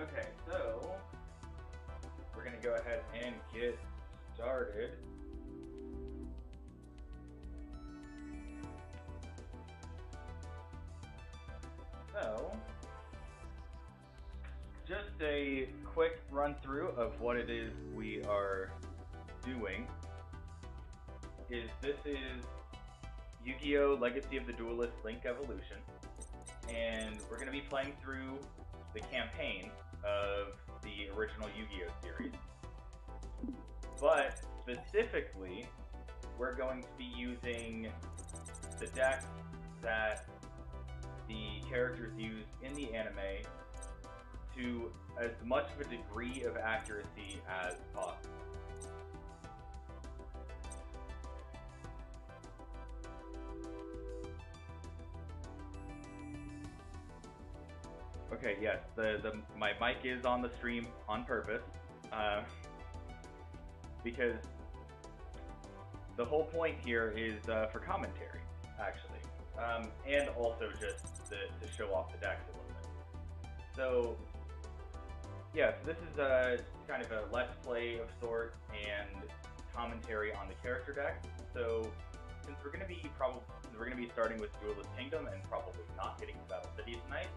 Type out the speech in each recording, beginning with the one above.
Okay, so we're gonna go ahead and get started. So, just a quick run through of what it is we are doing. Is this is Yu-Gi-Oh! Legacy of the Duelist Link Evolution, and we're going to be playing through the campaign of the original Yu-Gi-Oh! series. But specifically, we're going to be using the deck that the characters use in the anime to as much of a degree of accuracy as possible. Okay, yes, the, the my mic is on the stream on purpose, uh, because the whole point here is uh, for commentary, actually, um, and also just to show off the decks a little bit. So, yeah, so this is a kind of a let's play of sorts and commentary on the character deck. So, since we're going to be probably we're going to be starting with Duelist Kingdom and probably not hitting Battle City tonight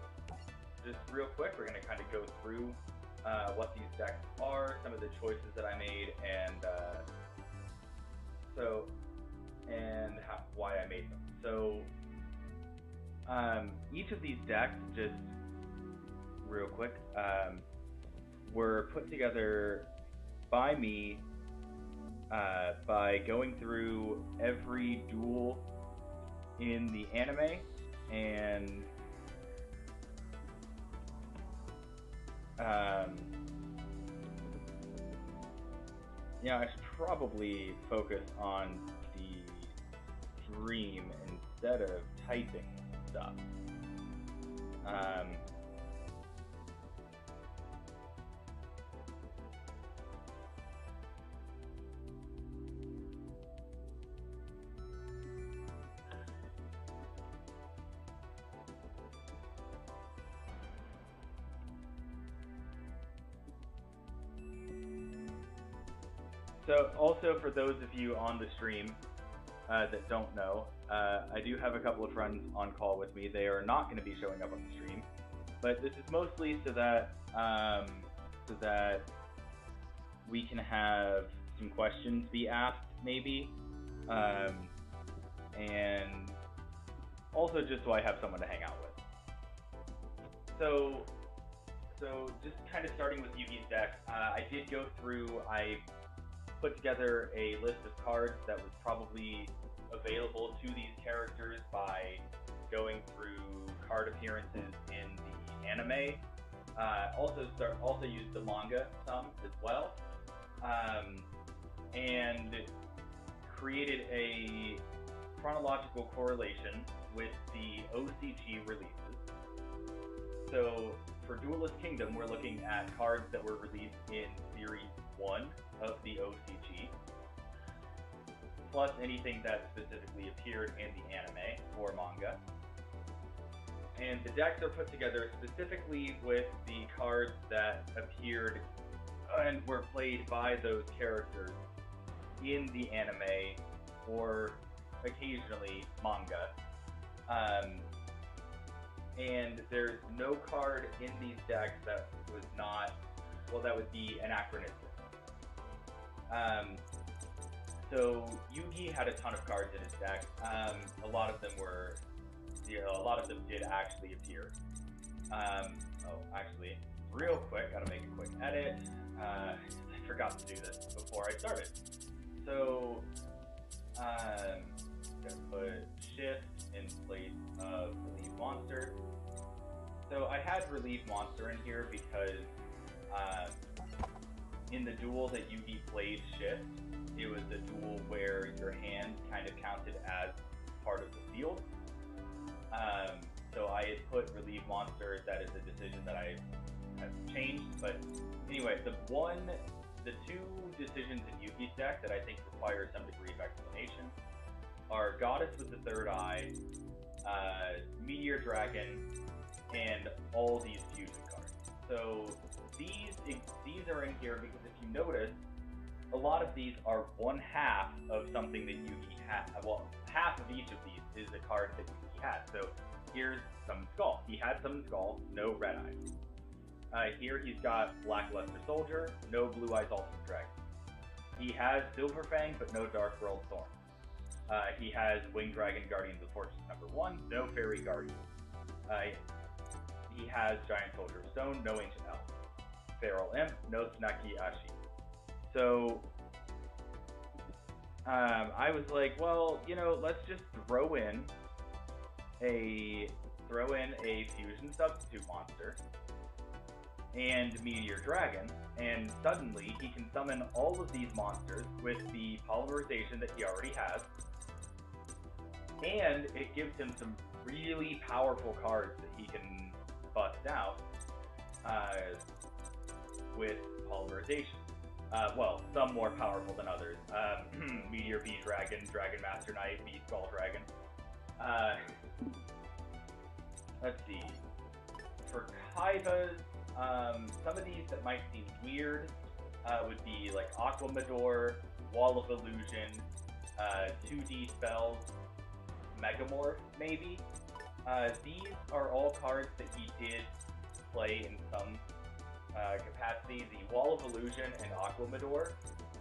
just real quick, we're going to kind of go through uh, what these decks are, some of the choices that I made, and uh, so and how, why I made them. So um, each of these decks, just real quick, um, were put together by me uh, by going through every duel in the anime and Um, yeah, I should probably focus on the dream instead of typing stuff. Um, So, also for those of you on the stream uh, that don't know, uh, I do have a couple of friends on call with me. They are not going to be showing up on the stream, but this is mostly so that um, so that we can have some questions be asked, maybe, um, and also just so I have someone to hang out with. So, so just kind of starting with Yugi's deck, uh, I did go through. I put together a list of cards that was probably available to these characters by going through card appearances in the anime. Uh, also, start also used the manga some as well, um, and created a chronological correlation with the OCG releases. So for Duelist Kingdom, we're looking at cards that were released in Series 1 of the OCG, plus anything that specifically appeared in the anime or manga. And the decks are put together specifically with the cards that appeared and were played by those characters in the anime or occasionally manga. Um, and there's no card in these decks that was not, well, that would be anachronistic. Um, so Yugi had a ton of cards in his deck. Um, a lot of them were, you know, a lot of them did actually appear. Um, oh, actually, real quick, gotta make a quick edit. Uh, I forgot to do this before I started. So, um, gonna put shift in place of relieve monster. So I had relieve monster in here because um, in the duel that Yugi played Shift, it was a duel where your hand kind of counted as part of the field. Um, so I had put Relieve Monster. That is a decision that I have changed. But anyway, the one, the two decisions in Yugi's deck that I think require some degree of explanation are Goddess with the Third Eye, uh, Meteor Dragon, and all these fusion cards. So these these are in here because if you notice, a lot of these are one half of something that Yugi had. Well, half of each of these is a card that Yugi had. So here's Summon Skull. He had Summon Skull, no Red Eyes. Uh, here he's got Lackluster Soldier, no Blue Eyes Ultimate Dragon. He has Silver Fang, but no Dark World Thorn. Uh, he has Winged Dragon Guardians of Fortress number one, no Fairy Guardian. Uh, he has Giant Soldier of Stone, no Ancient Elf. Feral Imp, no Tsunaki Ashi. So um, I was like, well, you know, let's just throw in a throw in a fusion substitute monster and Meteor Dragon, and suddenly he can summon all of these monsters with the polymerization that he already has, and it gives him some really powerful cards that he can bust out uh, with polymerization. Uh, well, some more powerful than others. Um, Meteor B. Dragon, Dragon Master Knight, B. Skull Dragon. Uh, let's see. For Kaiba's, um, some of these that might seem weird uh, would be like Aqua Madoor, Wall of Illusion, uh, 2D spells, Megamorph, maybe. Uh, these are all cards that he did play in some uh, capacity. The Wall of Illusion and Aqua Madoor,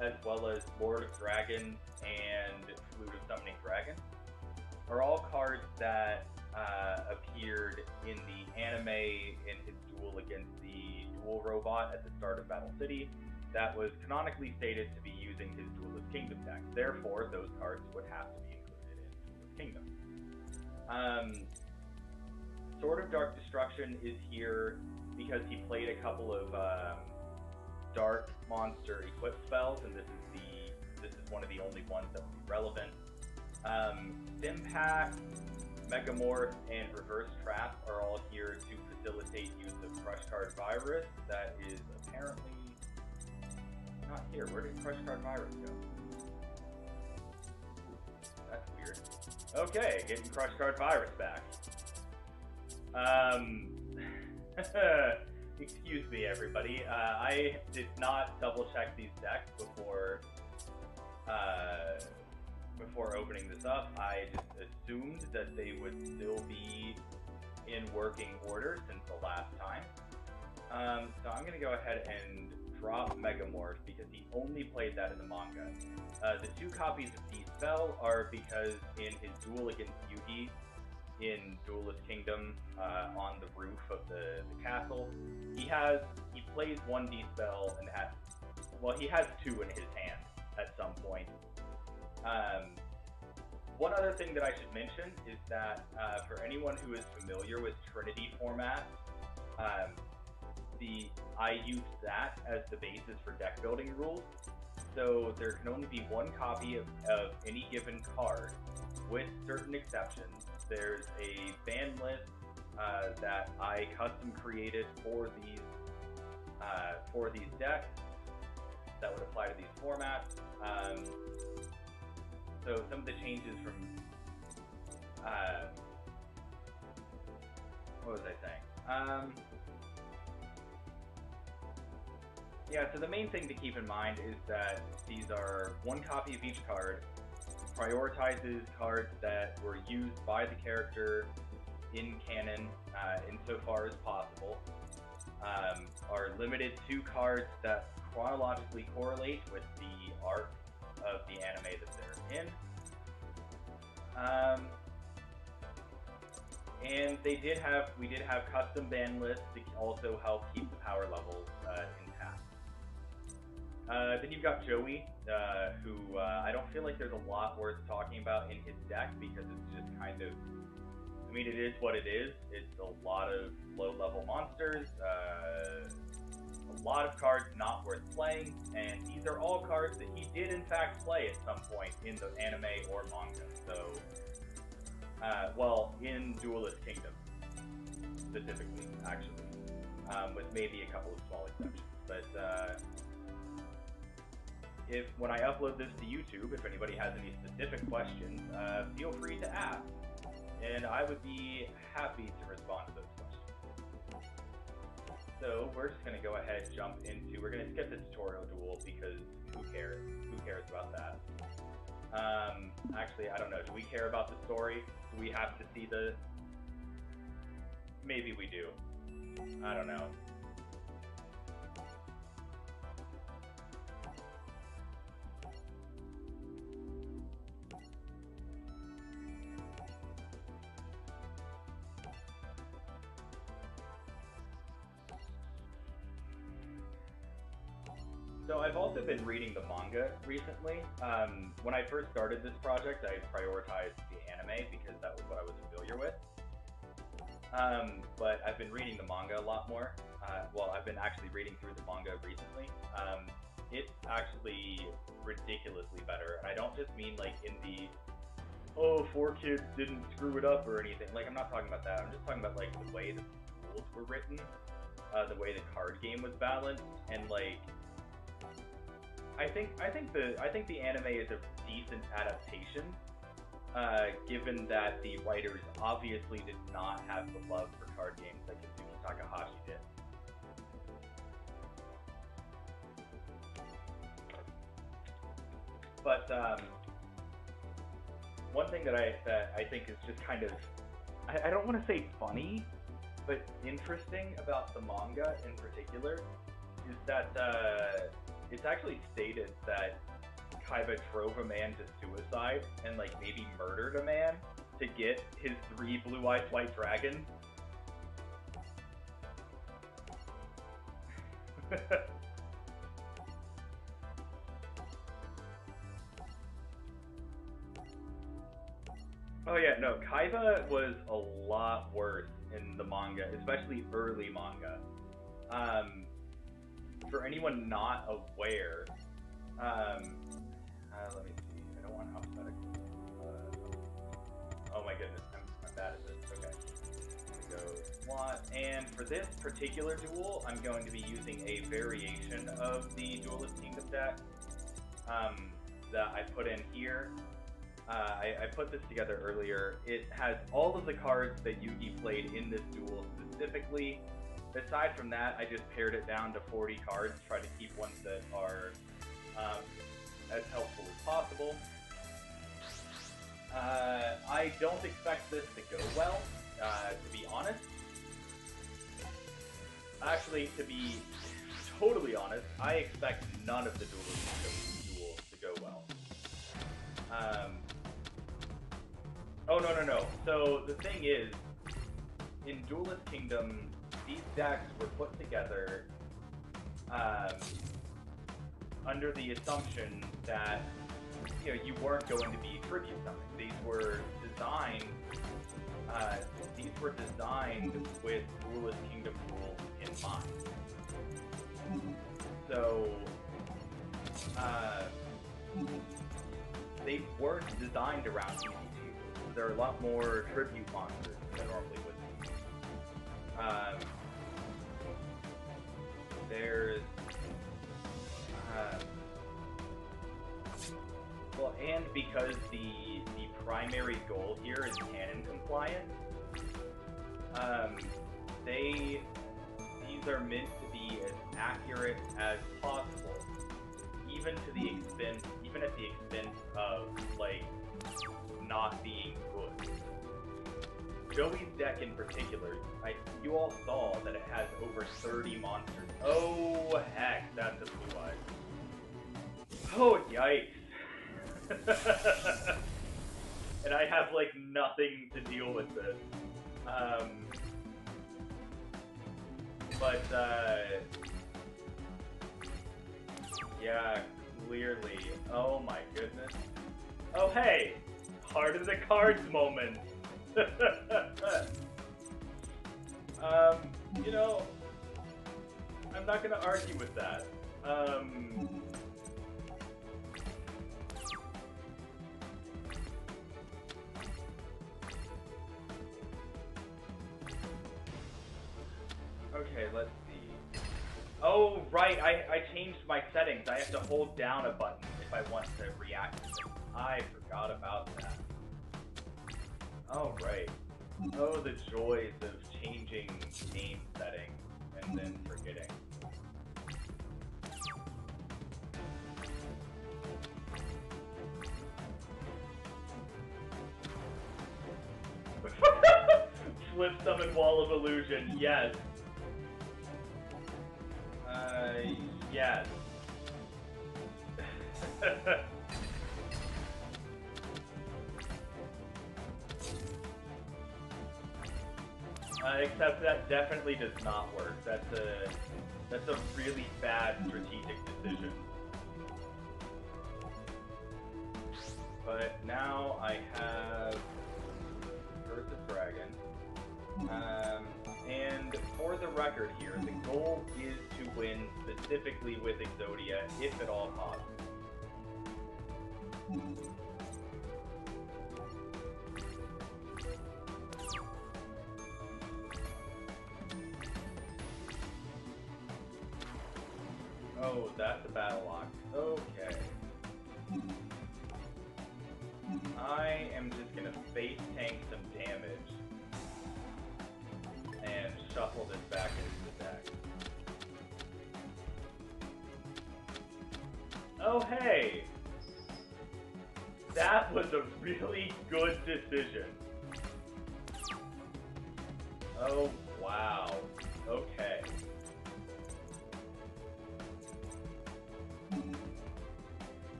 as well as Lord of Dragons and Flute of Summoning Dragon, are all cards that uh, appeared in the anime in his duel against the duel robot at the start of Battle City. That was canonically stated to be using his Duelist Kingdom deck. Therefore, those cards would have to be included in Duelist Kingdom. Um, Sword of Dark Destruction is here because he played a couple of um, dark monster equipped spells, and this is the this is one of the only ones that would be relevant. Um, Impact, Megamorph, and Reverse Trap are all here to facilitate use of Crush Card Virus. That is apparently not here. Where did Crush Card Virus go? That's weird. Okay, getting Crush Card Virus back. Um, excuse me, everybody. Uh, I did not double check these decks before uh, before opening this up. I just assumed that they would still be in working order since the last time. Um, so I'm going to go ahead and drop Megamorph because he only played that in the manga. Uh, the two copies of D-Spell are because in his duel against Yugi, in Duelist Kingdom uh, on the roof of the, the castle. He has he plays one D spell and has well he has two in his hand at some point. Um, one other thing that I should mention is that uh, for anyone who is familiar with Trinity format, um, the I use that as the basis for deck building rules. So there can only be one copy of, of any given card, with certain exceptions there's a ban list uh, that I custom created for these uh, for these decks that would apply to these formats. Um, so some of the changes from uh, what was I saying? Um, yeah, so the main thing to keep in mind is that these are one copy of each card, prioritizes cards that were used by the character in canon uh, insofar as possible, um, are limited to cards that chronologically correlate with the arc of the anime that they're in. Um, and they did have, we did have custom ban lists to also help keep the power levels uh, uh, then you've got Joey, uh, who uh, I don't feel like there's a lot worth talking about in his deck because it's just kind of. I mean, it is what it is. It's a lot of low-level monsters, uh, a lot of cards not worth playing, and these are all cards that he did in fact play at some point in the anime or manga. So, uh, well, in Duelist Kingdom specifically, actually, um, with maybe a couple of small exceptions, but uh, if when I upload this to YouTube, if anybody has any specific questions, uh, feel free to ask, and I would be happy to respond to those questions. so we're just gonna go ahead and jump into. We're gonna skip the tutorial duel because who cares? Who cares about that? Um, actually, I don't know. Do we care about the story? Do we have to see the? Maybe we do. I don't know. So I've also been reading the manga recently. Um, when I first started this project, I prioritized the anime because that was what I was familiar with. Um, but I've been reading the manga a lot more. Uh, well, I've been actually reading through the manga recently. Um, it's actually ridiculously better, and I don't just mean like in the oh four kids didn't screw it up or anything. Like I'm not talking about that. I'm just talking about like the way the rules were written, uh, the way the card game was balanced, and like I think I think the I think the anime is a decent adaptation, uh, given that the writers obviously did not have the love for card games that Kazuki Takahashi did. But um, one thing that I that I think is just kind of I, I don't want to say funny, but interesting about the manga in particular is that uh, it's actually stated that Kaiba drove a man to suicide and like maybe murdered a man to get his three blue-eyed white dragons. oh yeah, no, Kaiba was a lot worse in the manga, especially early manga. Um, for anyone not aware, um, uh, let me see. I don't want alphabetical. Uh, oh my goodness, I'm, I'm bad at this. Okay. And for this particular duel, I'm going to be using a variation of the Duelist Kingdom deck um, that I put in here. Uh, I, I put this together earlier. It has all of the cards that Yugi played in this duel specifically aside from that, I just pared it down to 40 cards, try to keep ones that are um, as helpful as possible. Uh, I don't expect this to go well, uh, to be honest. Actually, to be totally honest, I expect none of the duels to go well. Um, oh no no no! So the thing is, in Duelist Kingdom, these decks were put together um, under the assumption that you know you weren't going to be tribute summoning. These were designed. Uh, these were designed with Duelist Kingdom rules in mind. So uh, they weren't designed around EDG. There are a lot more tribute monsters than normally would be. Um, there's uh, well, and because the the primary goal here is canon compliance, um, they these are meant to be as accurate as possible, even to the expense, even at the expense of like not being good. Joey's deck in particular, I, you all saw that it has over 30 monsters. Oh, heck, that's a blue eye. Oh, yikes. and I have, like, nothing to deal with this. Um, but, uh, yeah, clearly. Oh my goodness. Oh, hey! Heart of the cards moment. Um, you know, I'm not gonna argue with that. Um, okay, let's see. Oh, right, I, I changed my settings. I have to hold down a button if I want to react to. I forgot about that. Oh, right. Oh, the joys of changing game settings and then forgetting. Flip summon Wall of Illusion, yes. Uh, yes. uh, except that definitely does not work. That's a that's a really bad strategic decision. But now I have Curse of Dragon. Um, and for the record here, the goal is to win specifically with Exodia, if at all possible.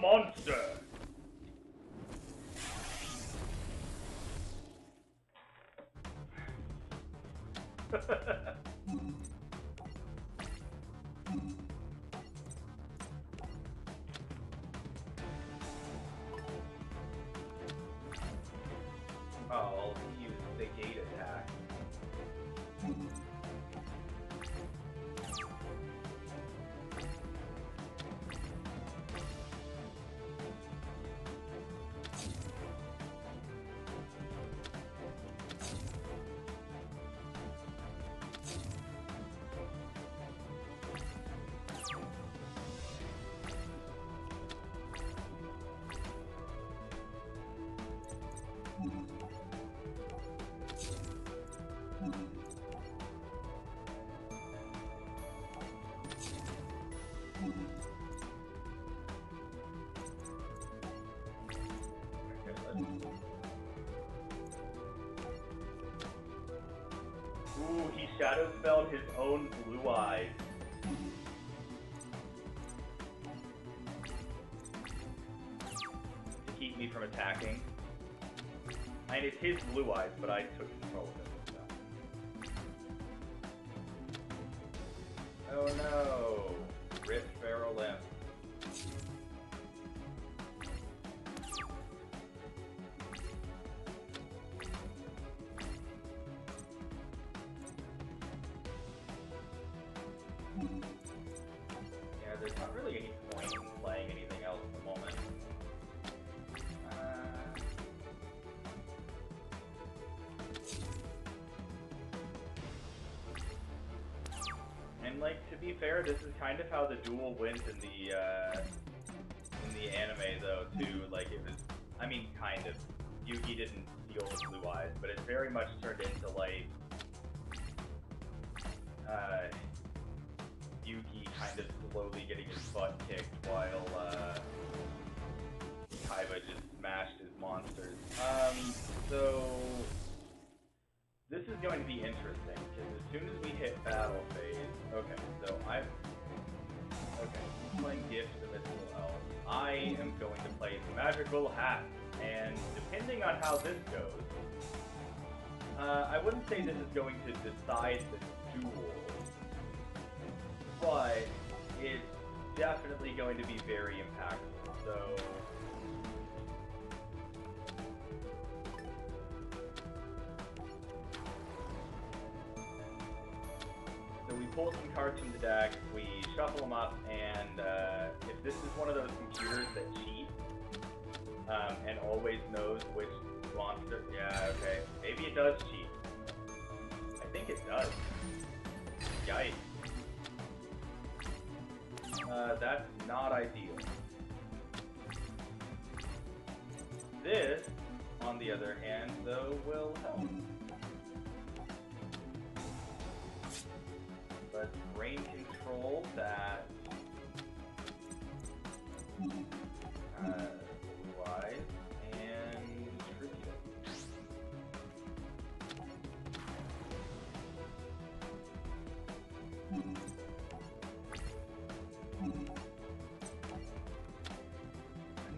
Reborn the Ooh, he shadow spelled his own blue eyes. To keep me from attacking. And it's his blue eyes, but I be fair, this is kind of how the duel went in the uh, in the anime though too. Like it was, I mean, kind of. Yugi didn't steal his blue eyes, but it very much turned into like uh, Yugi kind of slowly getting his butt kicked while uh, Kaiba just smashed his monsters. Um, so this is going to be interesting because as soon as we hit battle phase, okay, so I'm okay playing Gift of the Mystical Elf. I am going to play the Magical Hat, and depending on how this goes, uh, I wouldn't say this is going to decide the duel but it's definitely going to be very impactful. So. Pull some cards from the deck, we shuffle them up, and uh, if this is one of those computers that cheat um, and always knows which monster, yeah, okay, maybe it does cheat. I think it does. Yikes. Uh, that's not ideal. This, on the other hand, though, will help. Let's brain control that. Uh, blue eyes and.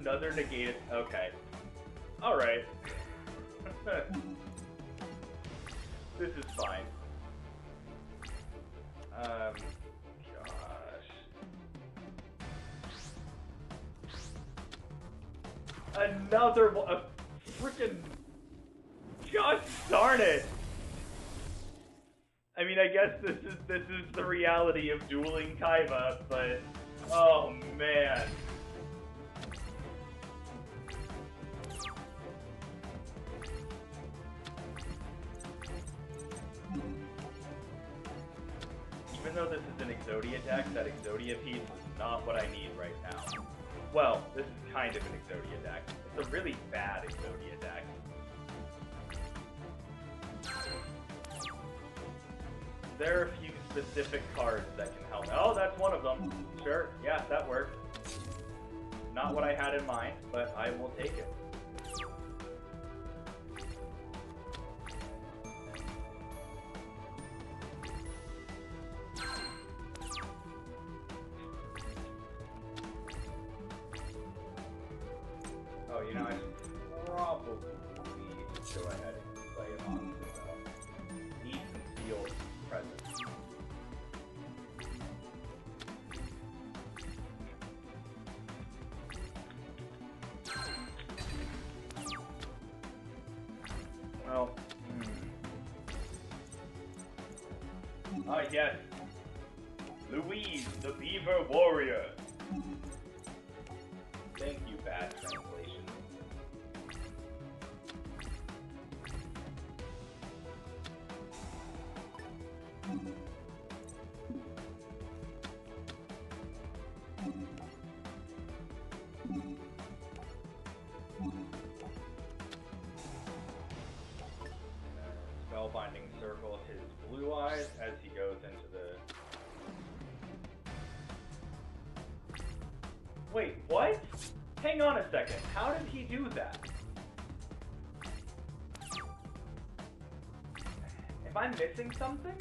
Another negated. Okay. All right. this is fine. Um. Gosh. Another. A freaking. Gosh darn it! I mean, I guess this is this is the reality of dueling Kaiba, but oh man. Even though this is an Exodia deck, that Exodia piece is not what I need right now. Well, this is kind of an Exodia deck. It's a really bad Exodia deck. There are a few specific cards that can help. Oh, that's one of them. Sure, yeah, that worked. Not what I had in mind, but I will take it. Do that? Am I missing something?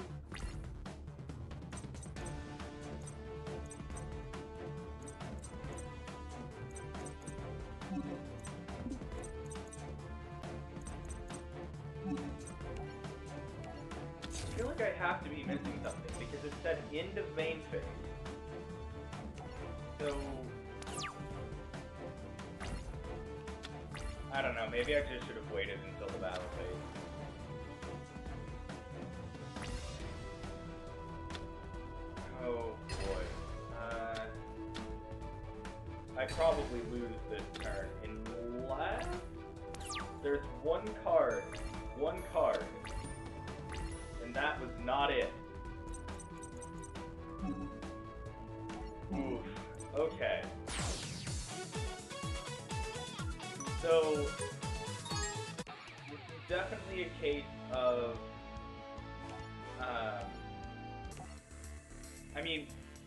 Maybe I just should have waited until the battle phase. Oh boy. Uh, I probably lose this turn unless there's one card, one card,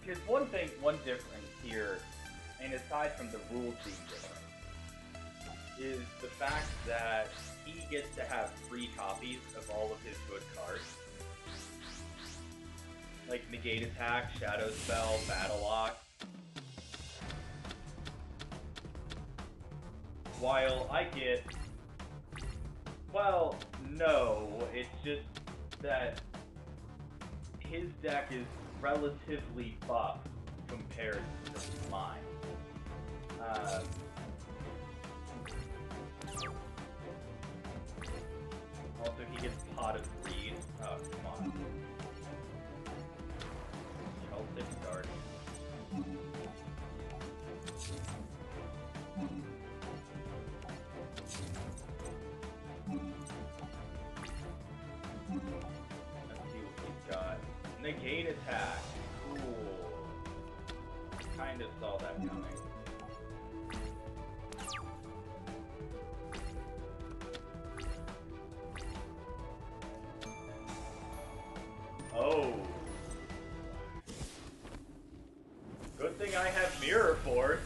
because one thing, one difference here, and aside from the rules being different, is the fact that he gets to have three copies of all of his good cards. Like Negate Attack, Shadow Spell, Battle Lock. While I get. Well, no, it's just that his deck is relatively buff compared to mine. Um, Negate attack. Cool. kind of saw that coming. Oh. Good thing I have Mirror Force.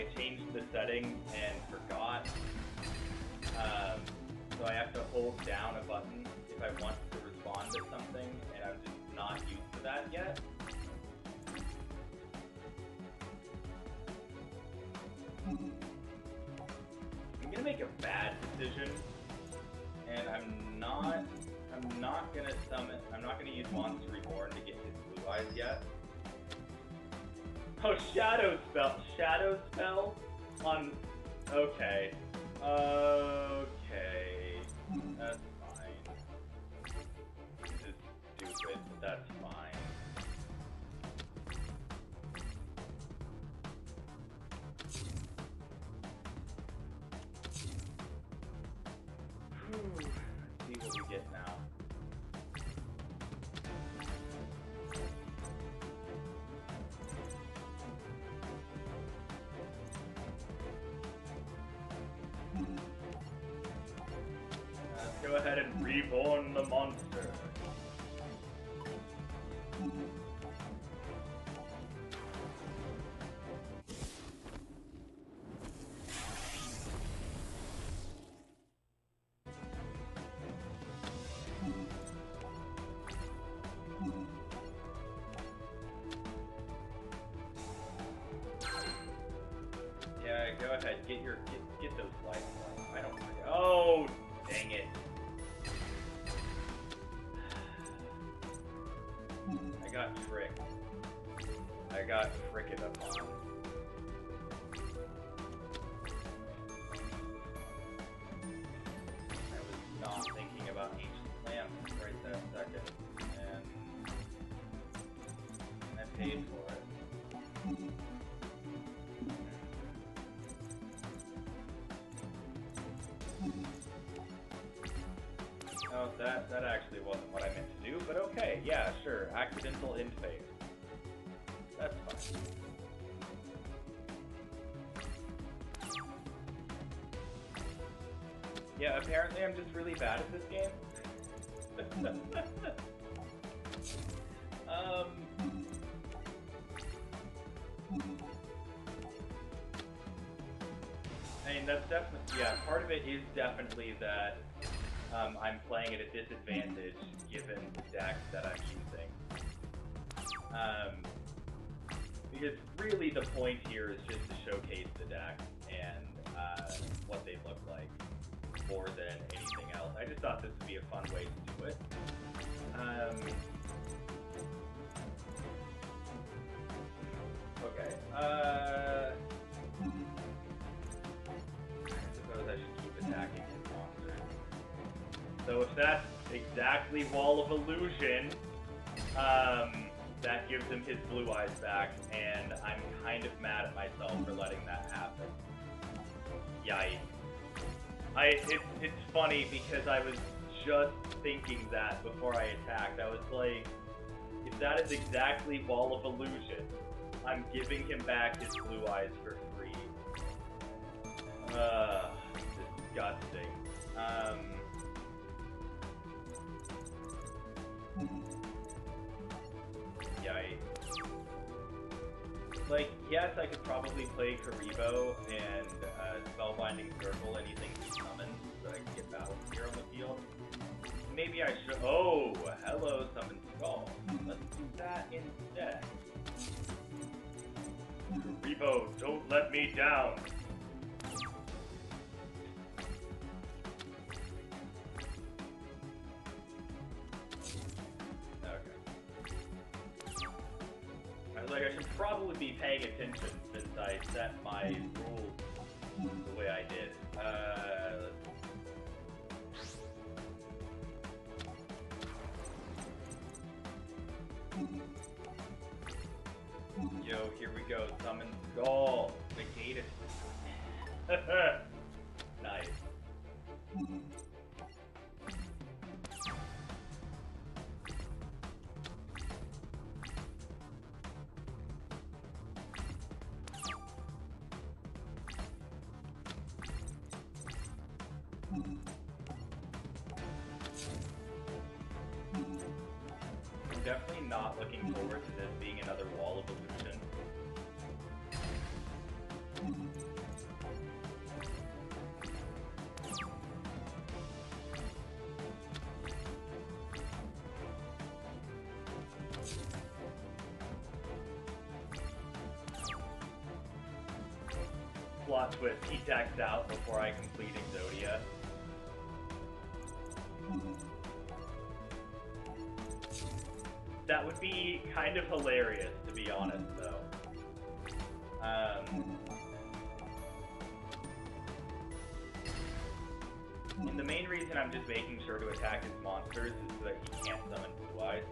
I changed the setting and forgot. Um, so I have to hold down a button if I want to respond to something, and I'm just not used to that yet. I'm gonna make a bad decision, and I'm not. I'm not gonna summon. I'm not gonna use Monster Reborn to get his blue eyes yet. Shadow Spell. Shadow Spell on. Okay. Okay. That's fine. This is stupid, that's Get your get, get those lights. That that actually wasn't what I meant to do, but okay, yeah, sure. Accidental in phase. That's fine. Yeah, apparently I'm just really bad at this game. um. I mean, that's definitely, yeah, part of it is definitely that um, I'm playing at a disadvantage given the deck that I'm using. Um, because really the point here is just to showcase the deck and uh, what they look like more than anything else. I just thought this would be a fun way to do it. Um, okay. Uh, So if that's exactly Wall of Illusion, um, that gives him his blue eyes back, and I'm kind of mad at myself for letting that happen. Yikes. I it, it's funny because I was just thinking that before I attacked. I was like, if that is exactly Wall of Illusion, I'm giving him back his blue eyes for free. Uh, disgusting. Um, yikes. Like, yes, I could probably play Kuriboh and uh, Spellbinding Circle, anything he summons, so I can get battles here on the field. Maybe I should. Oh, hello, Summon Skull. Let's do that instead. Kuriboh, don't let me down. I like, I should probably be paying attention since I set my rules the way I did. Uh, Yo, here we go. Summon. Negate it. nice. Looking forward to this being another wall of illusion. Plot twist, he decks out before I complete Exodia. That would be kind of hilarious, to be honest, though. Um, and the main reason I'm just making sure to attack his monsters is so that he can't summon Blue Eyes.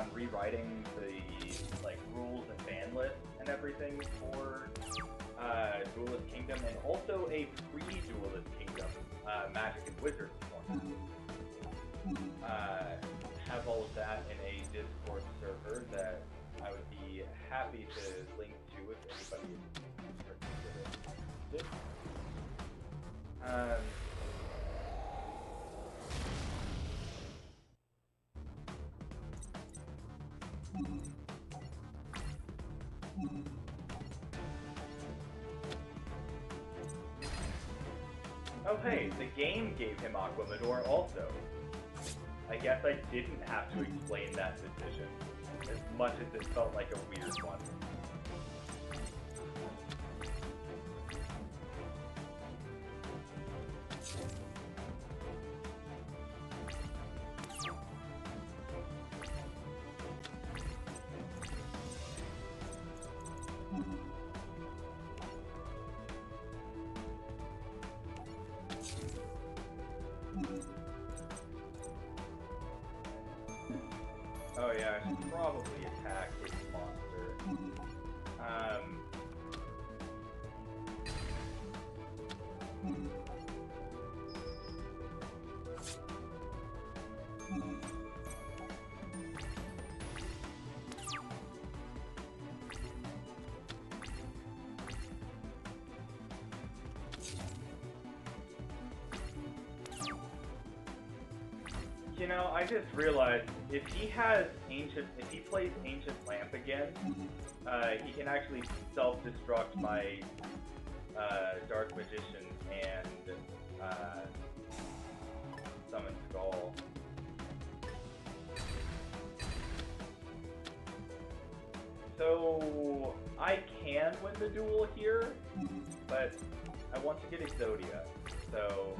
On rewriting the like rules and ban list and everything for uh, Duelist Kingdom, and also a pre-Duelist Kingdom uh, Magic and Wizards format. Uh, have all of that in a Discord server that I would be happy to link to if anybody is interested. Um, him Aqua Madoor also. I guess I didn't have to explain that decision, as much as it felt like a weird one. Know, I just realized if he has ancient, if he plays ancient lamp again, uh, he can actually self-destruct my uh, dark magician and uh, summon skull. So I can win the duel here, but I want to get Exodia. So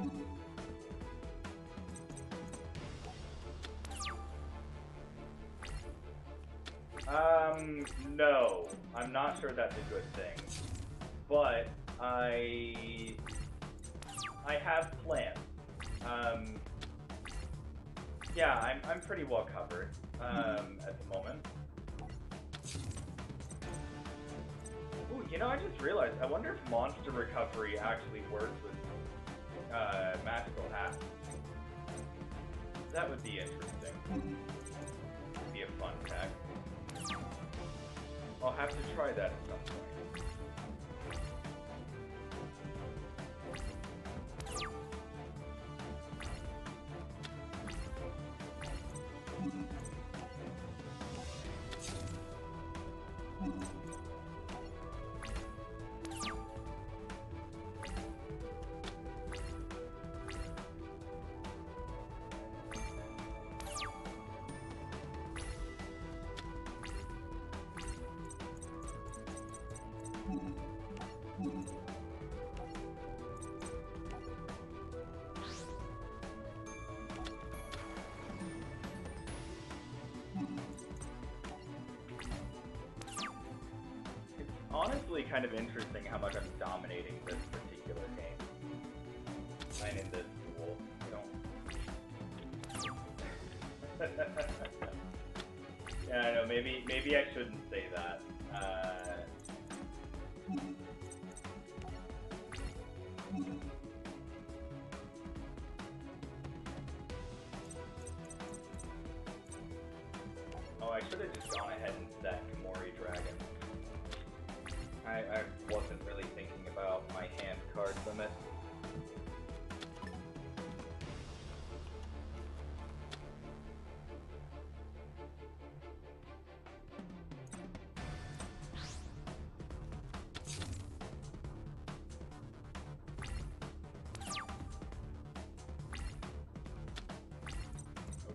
no. I'm not sure that's a good thing. But I I have plans. Um yeah, I'm I'm pretty well covered um at the moment. Ooh, you know, I just realized, I wonder if monster recovery actually works with uh, magical hats. That would be interesting. Be a fun tech. I'll have to try that kind of interesting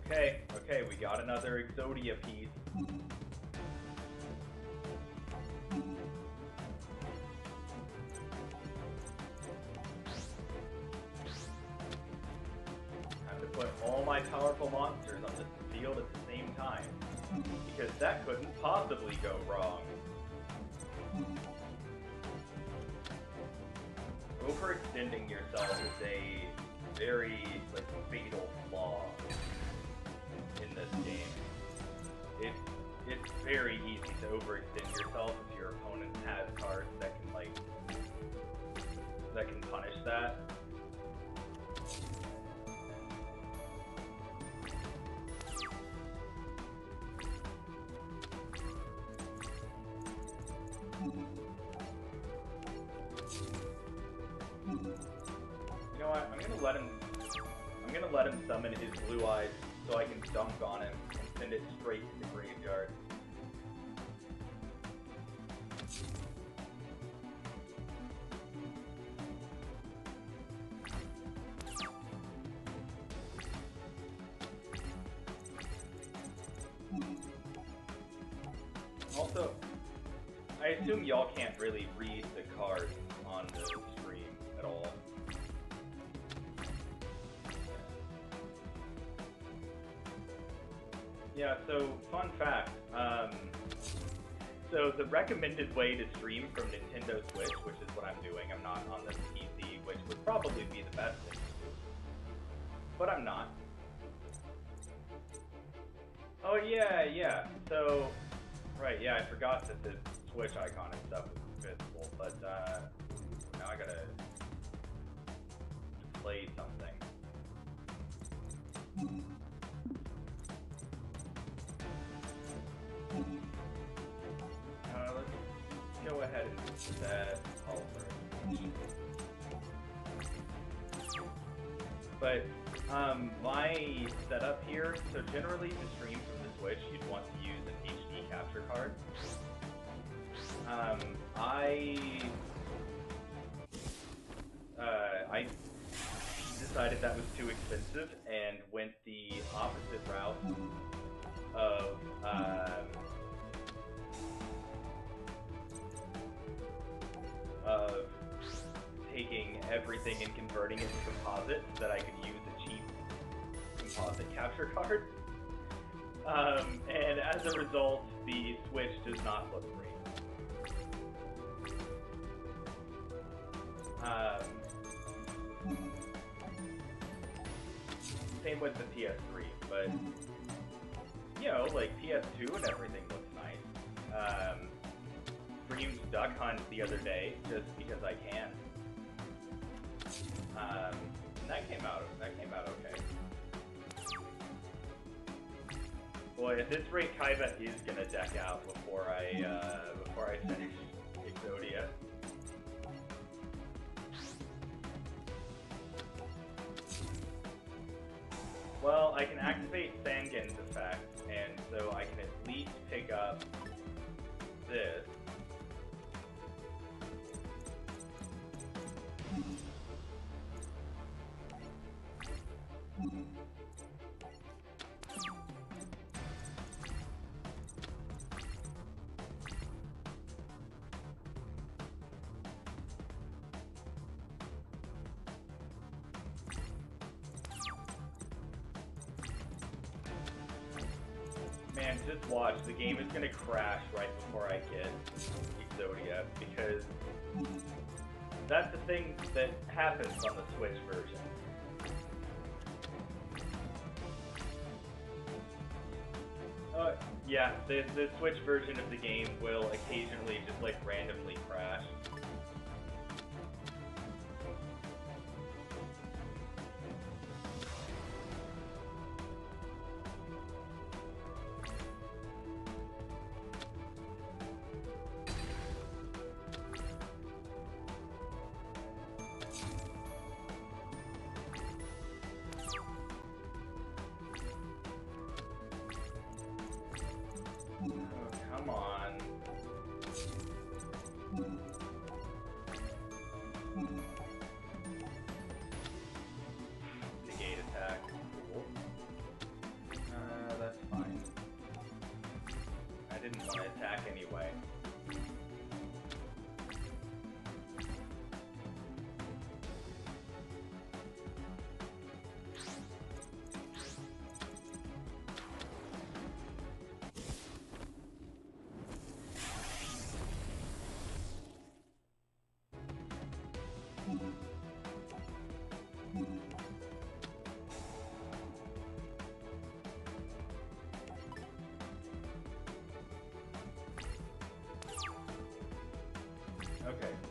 Okay, okay, we got another Exodia piece. To overextend yourself if your opponent has cards that can, like, that can punish that. Assume y'all can't really read the cards on the stream at all. Yeah, so fun fact. Um, so the recommended way to stream from Nintendo Switch, which is what I'm doing, I'm not on the PC, which would probably be the best thing to do. But I'm not. Oh yeah, yeah. So, right, yeah, I forgot that the Switch icon and stuff is visible, but uh, now I gotta play something. Uh, let's go ahead and set alter. But um, my setup here, so generally to stream from the Switch, you'd want to use an HD capture card. Um, I uh, I decided that was too expensive and went the opposite route of um, of taking everything and converting it to composite so that I could use a cheap composite capture card. Um, and as a result, the Switch does not look Um, same with the PS3, but you know, like PS2 and everything looks nice. Um, streamed Duck Hunt the other day just because I can. Um, and that came out. That came out okay. Boy, at this rate, Kaiba is gonna deck out before I uh, before I finish Exodia. Well, I can activate Sangan's effect, and so I can at least pick up this. Man, just watch. The game is gonna crash right before I get Exodia because that's the thing that happens on the Switch version. Uh, yeah, the, the Switch version of the game will occasionally just like randomly crash.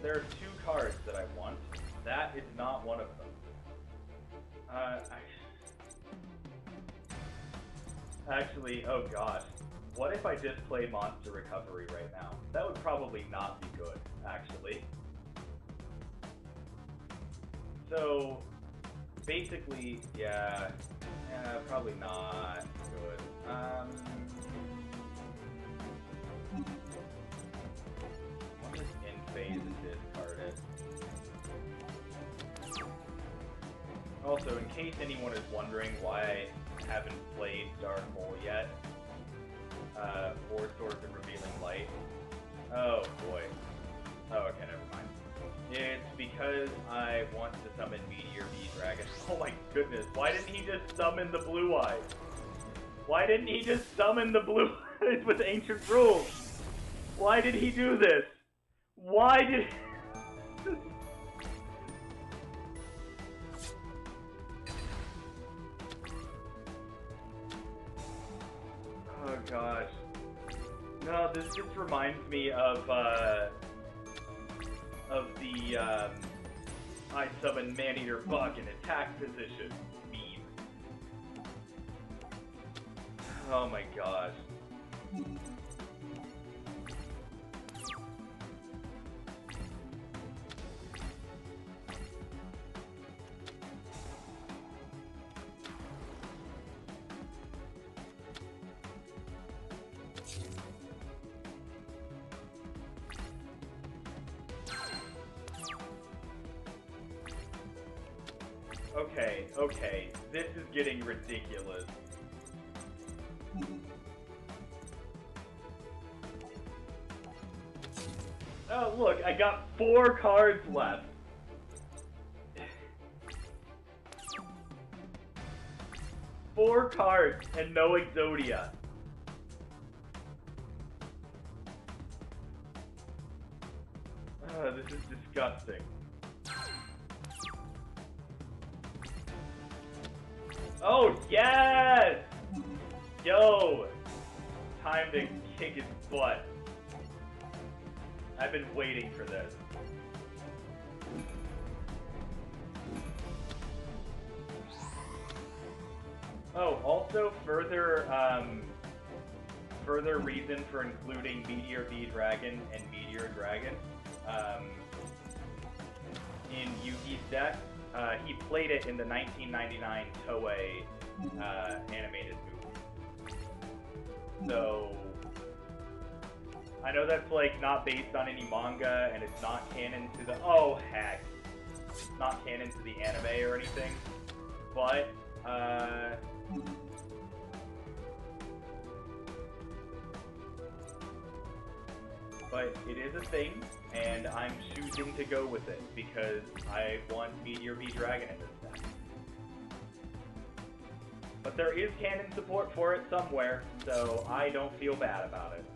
There are two cards that I want. That is not one of them. Uh, I... Actually, oh gosh. What if I just play Monster Recovery right now? That would probably not be good, actually. So, basically, yeah, yeah, probably not Also, in case anyone is wondering why I haven't played Dark Hole yet, uh, Four Swords of Revealing Light. Oh boy. Oh, okay, never mind. It's because I want to summon Meteor B. Dragon. Oh my goodness, why didn't he just summon the Blue Eyes? Why didn't he just summon the Blue Eyes with Ancient Rules? Why did he do this? Why did... No, this just reminds me of, uh... Of the, um... I summon Maneater Bug in attack position meme. Oh my gosh. Four cards left. Four cards and no Exodia. Further reason for including Meteor B. Dragon and Meteor Dragon, um, in Yugi's deck. Uh, he played it in the 1999 Toei uh, animated movie. So I know that's like not based on any manga and it's not canon to the oh heck, it's not canon to the anime or anything, but uh, but it is a thing, and I'm choosing to go with it because I want Meteor B. Dragon in this deck. But there is canon support for it somewhere, so I don't feel bad about it.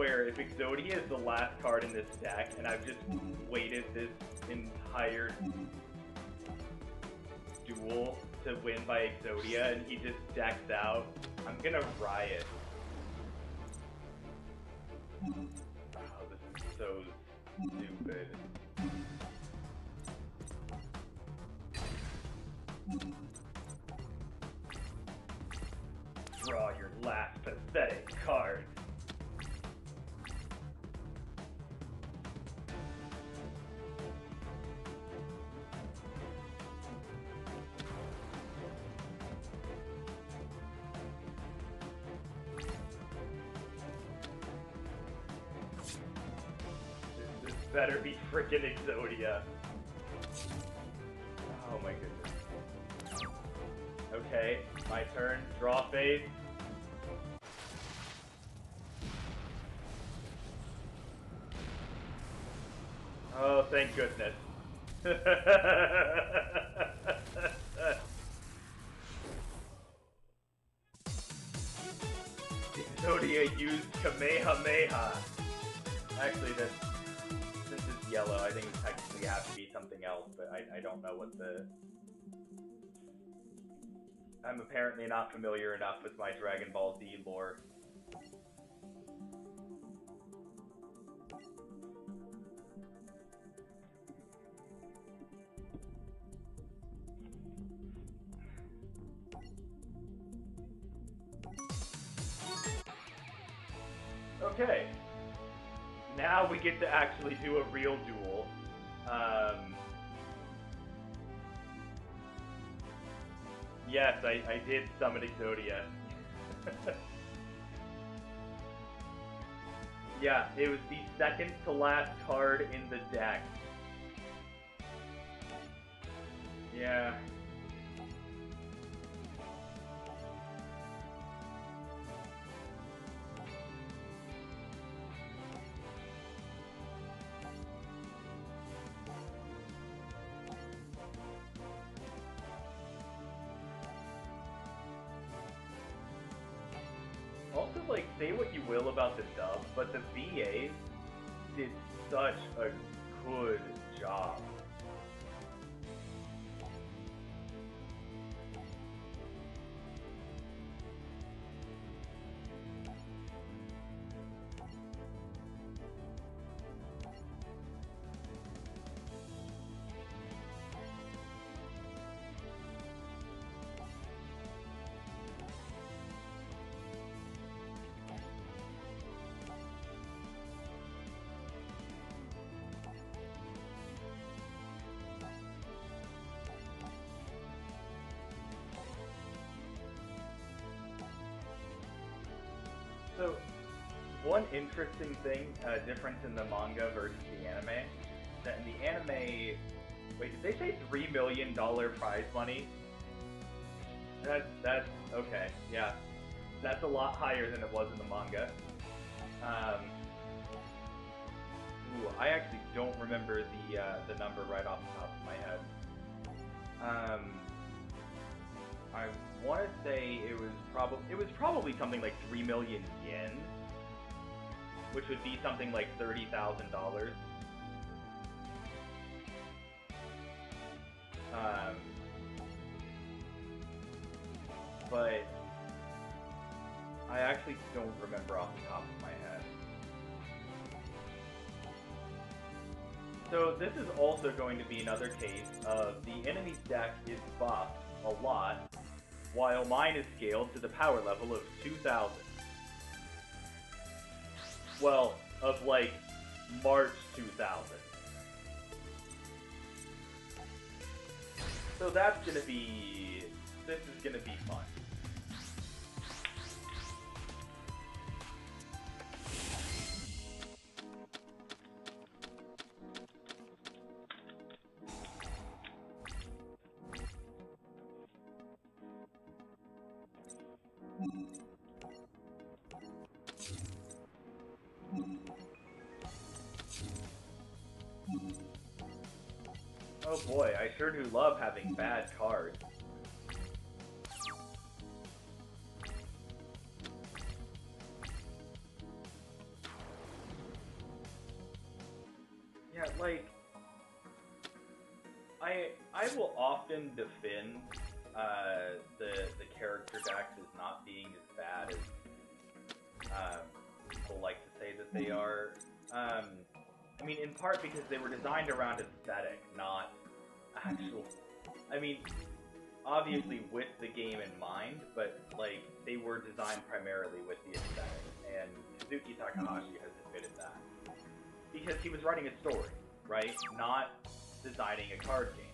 Swear, if Exodia is the last card in this deck, and I've just waited this entire duel to win by Exodia, and he just decks out, I'm gonna riot. Oh, this is so stupid. Draw your last pathetic card. Better be freaking Exodia. Oh my goodness. Okay, my turn. Draw phase. Oh, thank goodness. Exodia used Kamehameha. Actually, it's yellow, I think it technically has to be something else, but I, I don't know what the. I'm apparently not familiar enough with my Dragon Ball Z lore. Okay. Now we get to actually do a real duel. Um, yes, I, I did summon Exodia. yeah, it was the second to last card in the deck. Yeah. About the dub, but the VAs did such a good job. So, one interesting thing, uh, difference in the manga versus the anime, that in the anime, wait, did they say three million dollar prize money? That's that's okay, yeah, that's a lot higher than it was in the manga. Um, ooh, I actually don't remember the uh, the number right off the top of my head. Um, I want to say it was probably it was probably something like three million yen, which would be something like thirty thousand dollars. Um, but I actually don't remember off the top of my head. So this is also going to be another case of the enemy's deck is buffed a lot, while mine is scaled to the power level of 2000. Well, of like March 2000. So that's gonna be, this is gonna be fun. Boy, I sure do love having bad cards. Yeah, like... I, I will often defend uh, the, the character decks as not being as bad as um, people like to say that they are. Um, I mean, in part because they were designed around aesthetic, not actual. I mean, obviously with the game in mind, but like they were designed primarily with the aesthetic, and Kazuki Takahashi has admitted that because he was writing a story, right? Not designing a card game.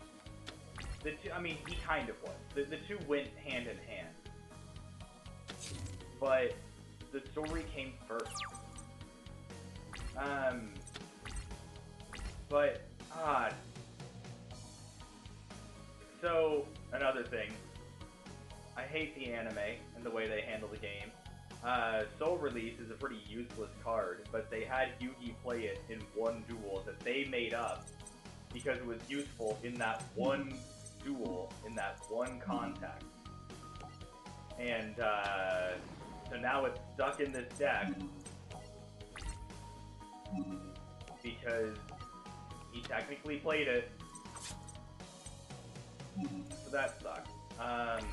The two, I mean, he kind of was. The, the two went hand in hand, but the story came first. Um, but ah, so another thing, I hate the anime and the way they handle the game. Uh, Soul Release is a pretty useless card, but they had Yugi play it in one duel that they made up because it was useful in that one duel, in that one context. And uh, so now it's stuck in this deck because he technically played it. So that sucks. Um,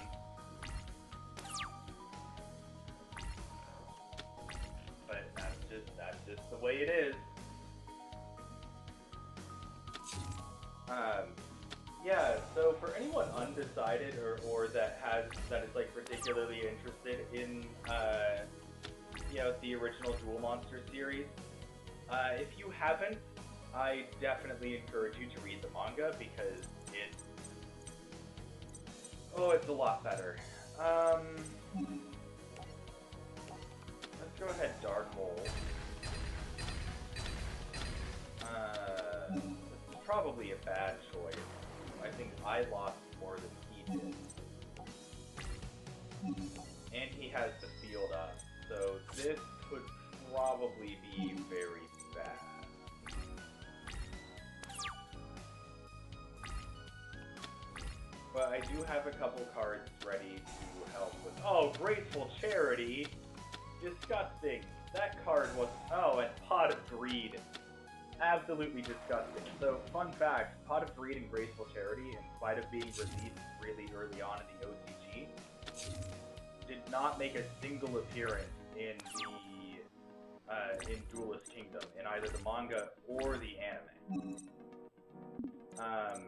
but that's just that's just the way it is. Um, yeah. So for anyone undecided or, or that has that is like particularly interested in uh, you know the original Duel Monster series, uh, if you haven't, I definitely encourage you to read the manga because it oh it's a lot better. Um, let's go ahead Dark Hole. Uh, is probably a bad choice. I think I lost more than he did. And he has the field up, so this could probably be very But I do have a couple cards ready to help with. Oh, Graceful Charity! Disgusting! That card was. Oh, and Pot of Greed. Absolutely disgusting. So, fun fact Pot of Greed and Graceful Charity, in spite of being released really early on in the OCG, did not make a single appearance in the uh, in Duelist Kingdom in either the manga or the anime. Um,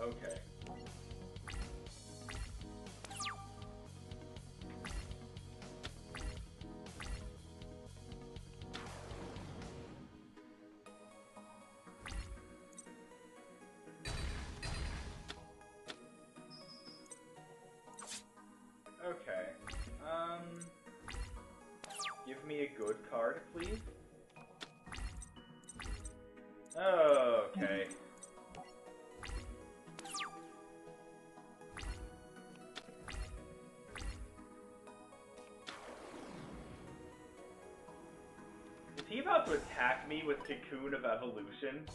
Okay. Give me a good card, please. Okay. Is he about to attack me with Cocoon of Evolution?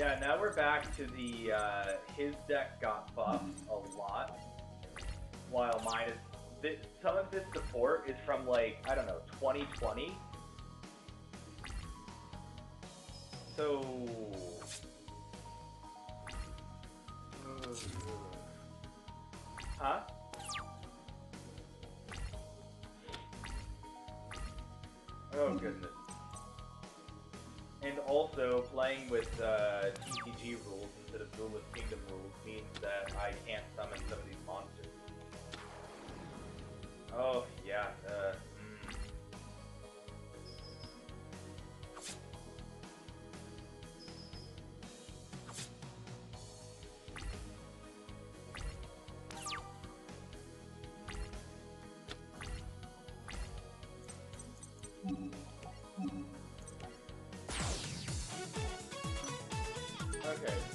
Yeah, now we're back to the uh, his deck got buffed a lot, while mine is. This, some of this support is from like I don't know 2020. So. Huh? Oh goodness. And also, playing with uh, TCG rules instead of Duelist Kingdom rules means that I can't summon some of these monsters. Oh, yeah, uh...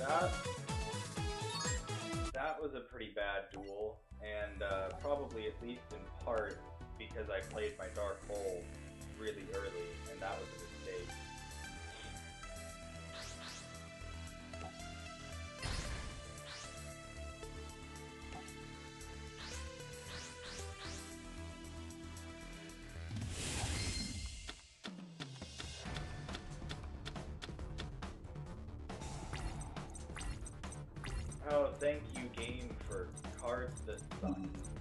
that that was a pretty bad duel, and uh, probably at least in part because I played my Dark Hole really early, and that was a mistake. For cards that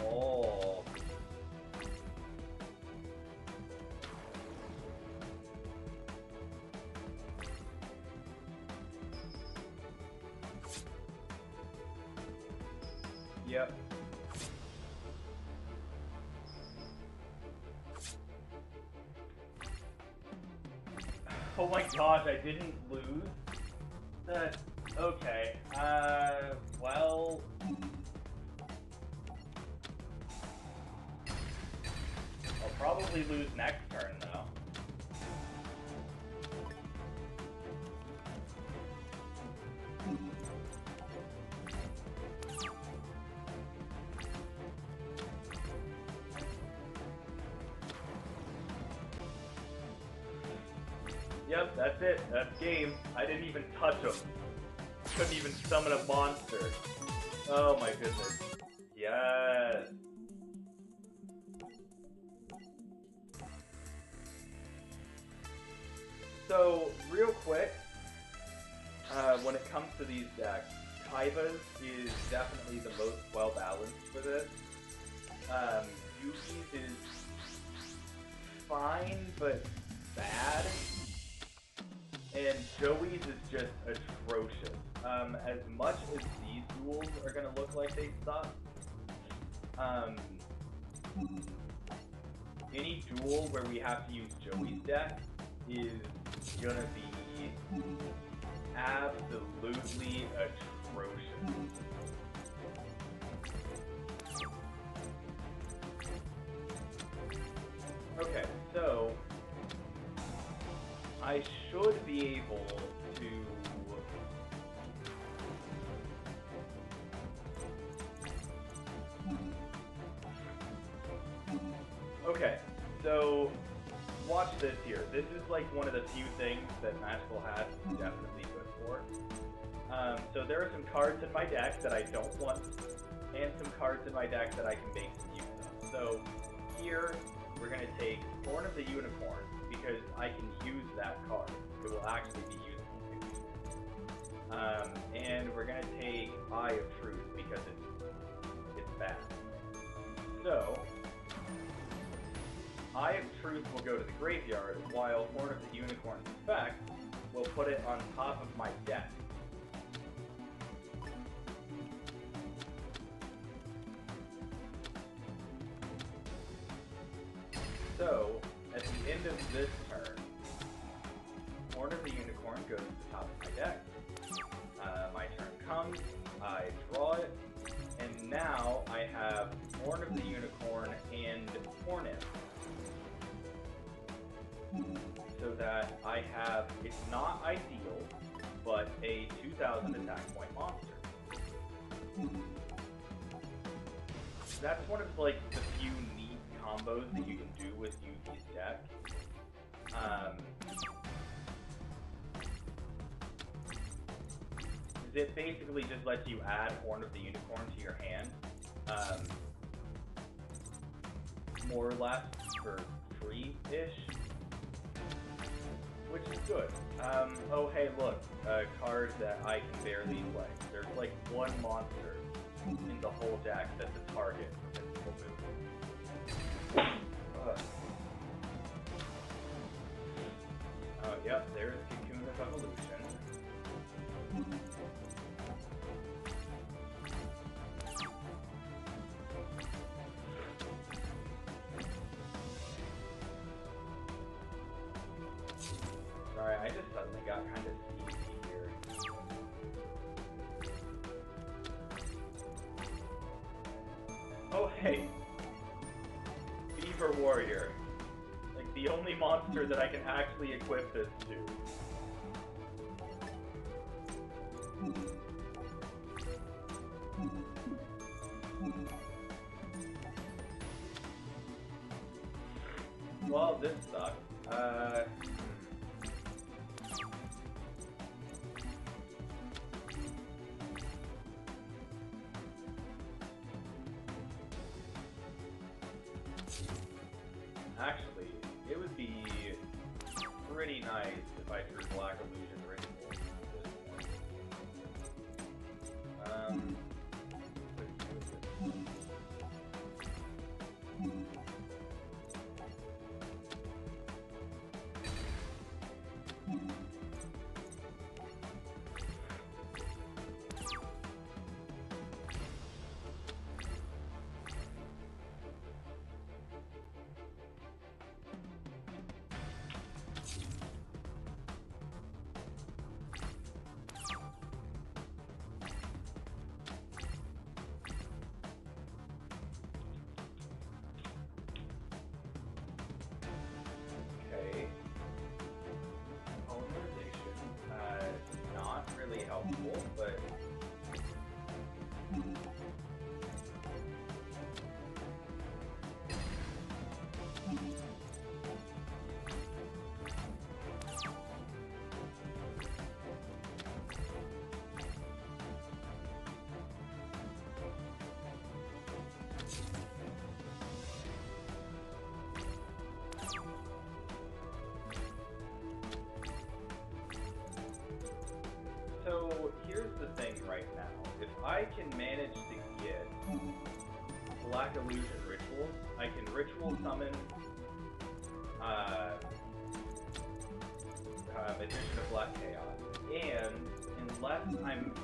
all. Yep. Oh my gosh, I didn't lose? That okay. Uh well probably lose next turn though. Yep, that's it. That's game. I didn't even touch him. Couldn't even summon a monster. Oh my goodness. Any duel where we have to use Joey's deck is gonna be absolutely atrocious. Like one of the few things that Magical Hats definitely good for. Um, so there are some cards in my deck that I don't want, and some cards in my deck that I can make use of. So here we're gonna take Horn of the Unicorn because I can use that card. It will actually be useful to me. Um, and we're gonna take Eye of Truth because it's it's bad. So Eye of Truth will go to the graveyard, while Horn of the Unicorn Spec will put it on top of my deck. So, at the end of this turn, Horn of the Unicorn goes to the top of my deck. Uh, my turn comes, I draw it, and now I have Horn of the Unicorn and Horn Imp. So that I have, it's not ideal, but a 2000 attack point monster. That's one of like the few neat combos that you can do with Yugi's deck. Um, it basically just lets you add Horn of the Unicorn to your hand, um, more or less for free-ish, which is good. Um, oh hey, look, a card that I can barely play. There's like one monster in the whole deck that's a target for. Ugh. Oh, yep, there's I can I can manage to get Black Illusion Rituals, I can Ritual Summon uh, uh, Magician of Black Chaos, and unless I'm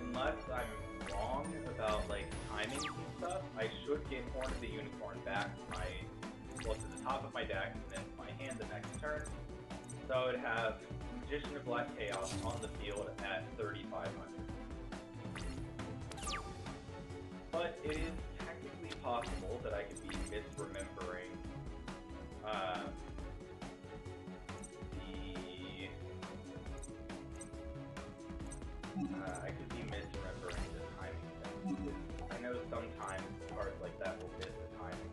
unless I'm wrong about like timing and stuff, I should get Horn of the Unicorn back to my well to the top of my deck and then my hand the next turn. So I would have Magician of Black Chaos on the field at 3,500. But it is technically possible that I could be misremembering um, the. Uh, I could be misremembering the timing. I know sometimes cards like that will miss the timing.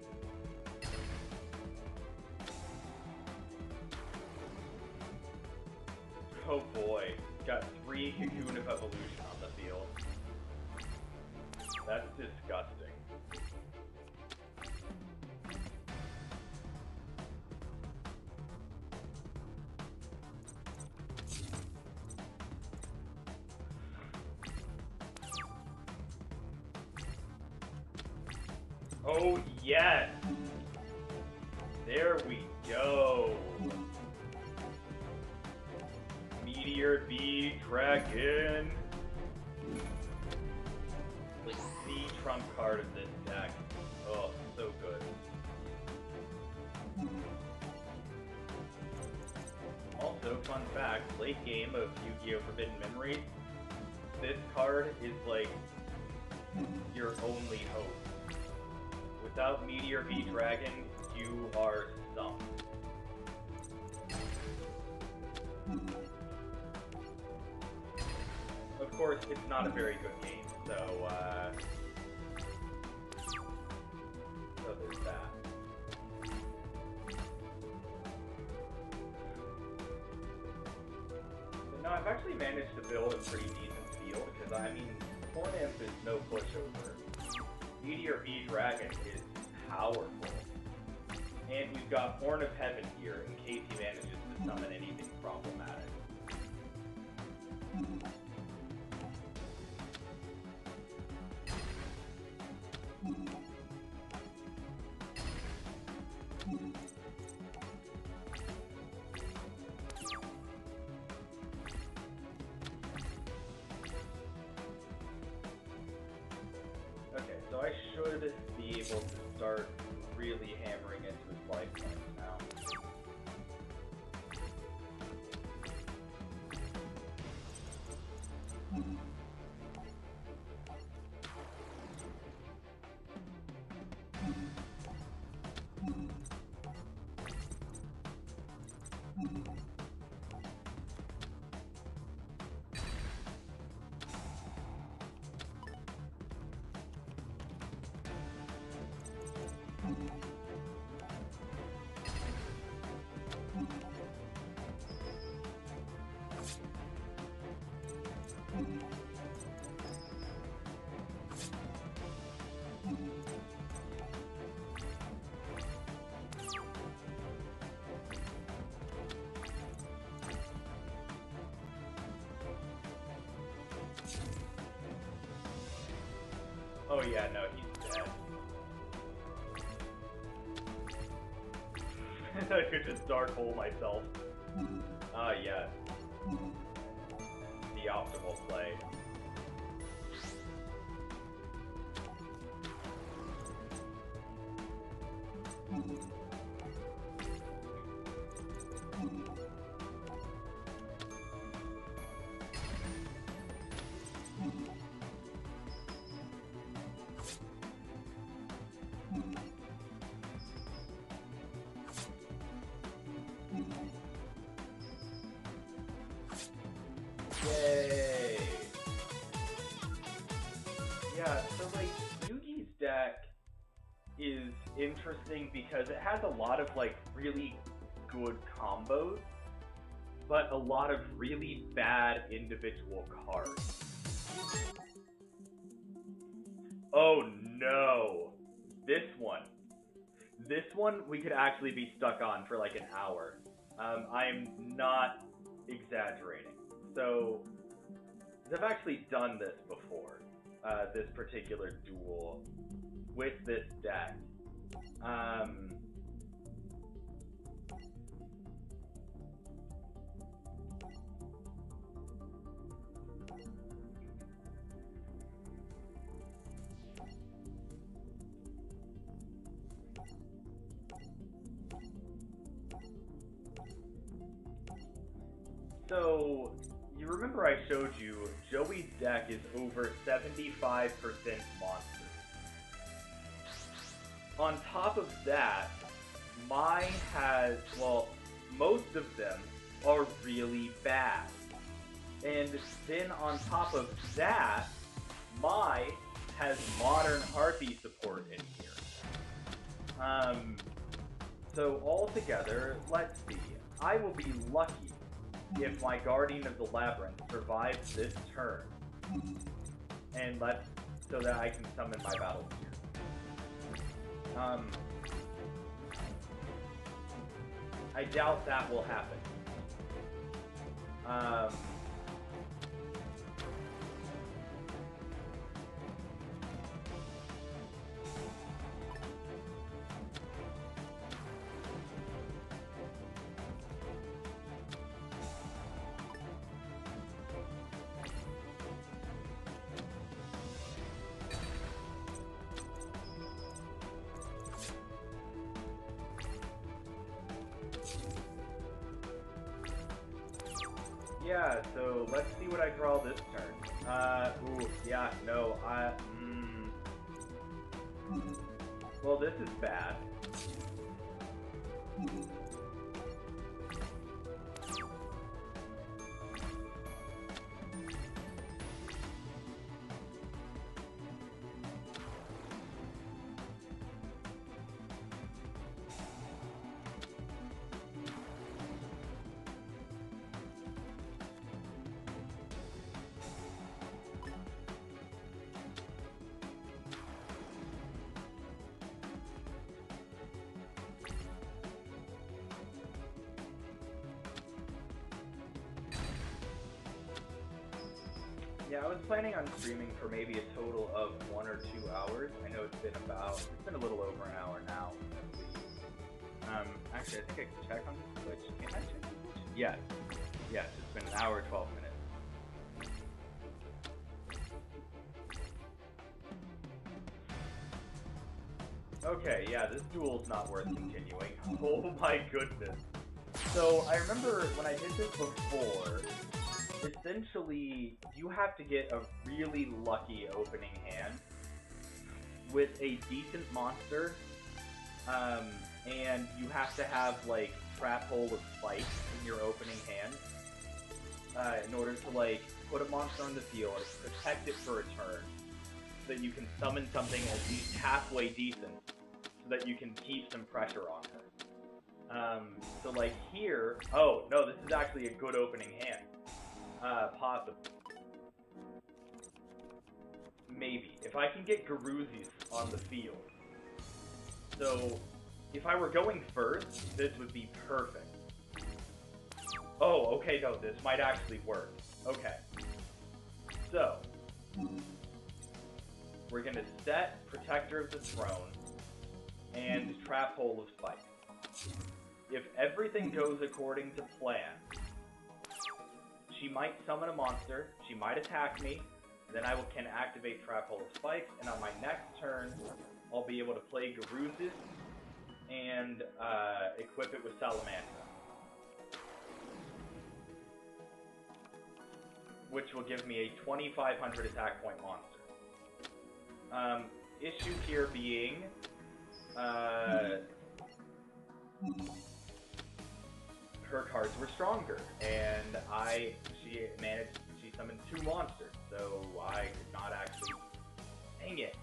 Oh boy, got three Cocoon of Evolution. That's disgusting. Pretty decent field, because, I mean, Horn Imp is no pushover. Meteor B. Dragon is powerful. And we've got Horn of Heaven here, in case he manages to summon anything problematic. Thank mm -hmm. you. Oh yeah, no, he's dead. I could just dark hole myself. Ah, yeah. The optimal play. Interesting because it has a lot of like really good combos, but a lot of really bad individual cards. Oh no! This one. This one we could actually be stuck on for like an hour. Um, I'm not exaggerating. So, I've actually done this before, uh, this particular duel with this deck. Um, so, you remember I showed you Joey's deck is over 75% monsters. On top of that, mine has, well, most of them are really bad. And then on top of that, mine has modern Harpy support in here. Um, so altogether, let's see. I will be lucky if my Guardian of the Labyrinth survives this turn, and let's so that I can summon my Battle Gear. Um, I doubt that will happen. Um, yeah, so let's see what I draw this turn. Uh, ooh, yeah, no, I, mm. Well, this is bad. Yeah, I was planning on streaming for maybe a total of one or two hours. I know it's been about, it's been a little over an hour now. Um, actually, I think I can check on Twitch. Can I check on Twitch? Yes. Yes, it's been an hour, 12 minutes. Okay, yeah, this duel's not worth continuing. Oh my goodness. So, I remember when I did this before, essentially, you have to get a really lucky opening hand with a decent monster, um, and you have to have, like, Trap Hole of Spikes in your opening hand uh, in order to, like, put a monster on the field, protect it for a turn, so that you can summon something at least halfway decent, so that you can keep some pressure on her. Um, so like here, oh no, this is actually a good opening hand. Uh. Maybe. If I can get Garoozis on the field. So, if I were going first, this would be perfect. Oh, okay, no, this might actually work. Okay. So, we're gonna set Protector of the Throne and Trap Hole of Spike. If everything goes according to plan, she might summon a monster, she might attack me, then I will, can activate Trap Hole of Spikes, and on my next turn, I'll be able to play Garoozis and uh, equip it with Salamandra. Which will give me a 2500 attack point monster. Um, issue here being... Uh, her cards were stronger, and I she managed she summoned two monsters, so I could not actually. Dang it!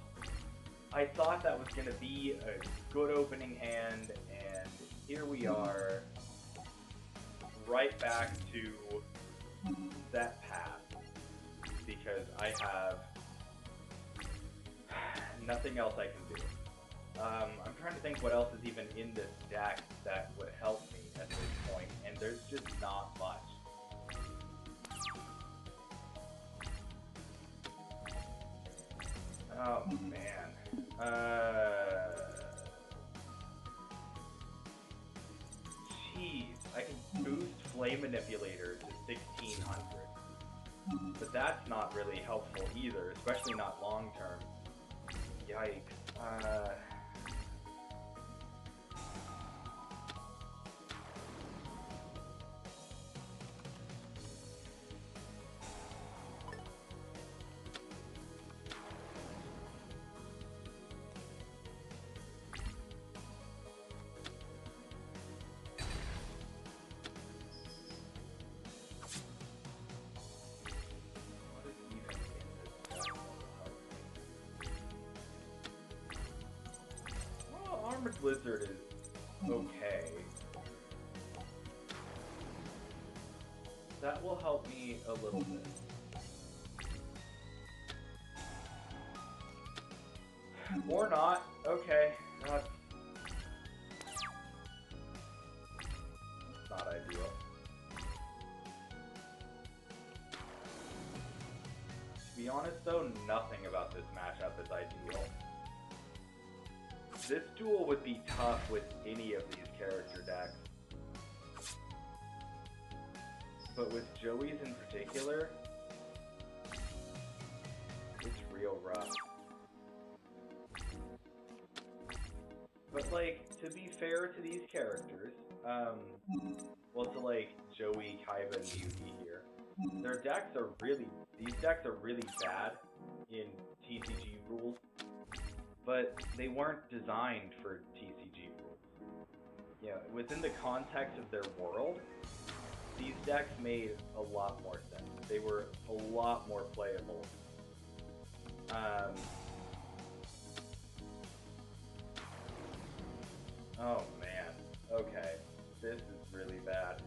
I thought that was gonna be a good opening hand, and here we are, right back to that path because I have nothing else I can do. Um, I'm trying to think what else is even in this deck that would help me at this there's just not much. Oh man. Uh. Jeez, I can boost Flame Manipulator to 1600. But that's not really helpful either, especially not long term. Yikes. Uh. Blizzard is okay. That will help me a little bit. Or not. Okay. Be tough with any of these character decks. But with Joey's in particular, it's real rough. But like, to be fair to these characters, um, well to like Joey, Kaiba, and Yugi here, their decks are really these decks are really bad in TCG rules, but they weren't designed for TCG rules. You know, within the context of their world, these decks made a lot more sense. They were a lot more playable. Um, oh man. Okay. This is really bad.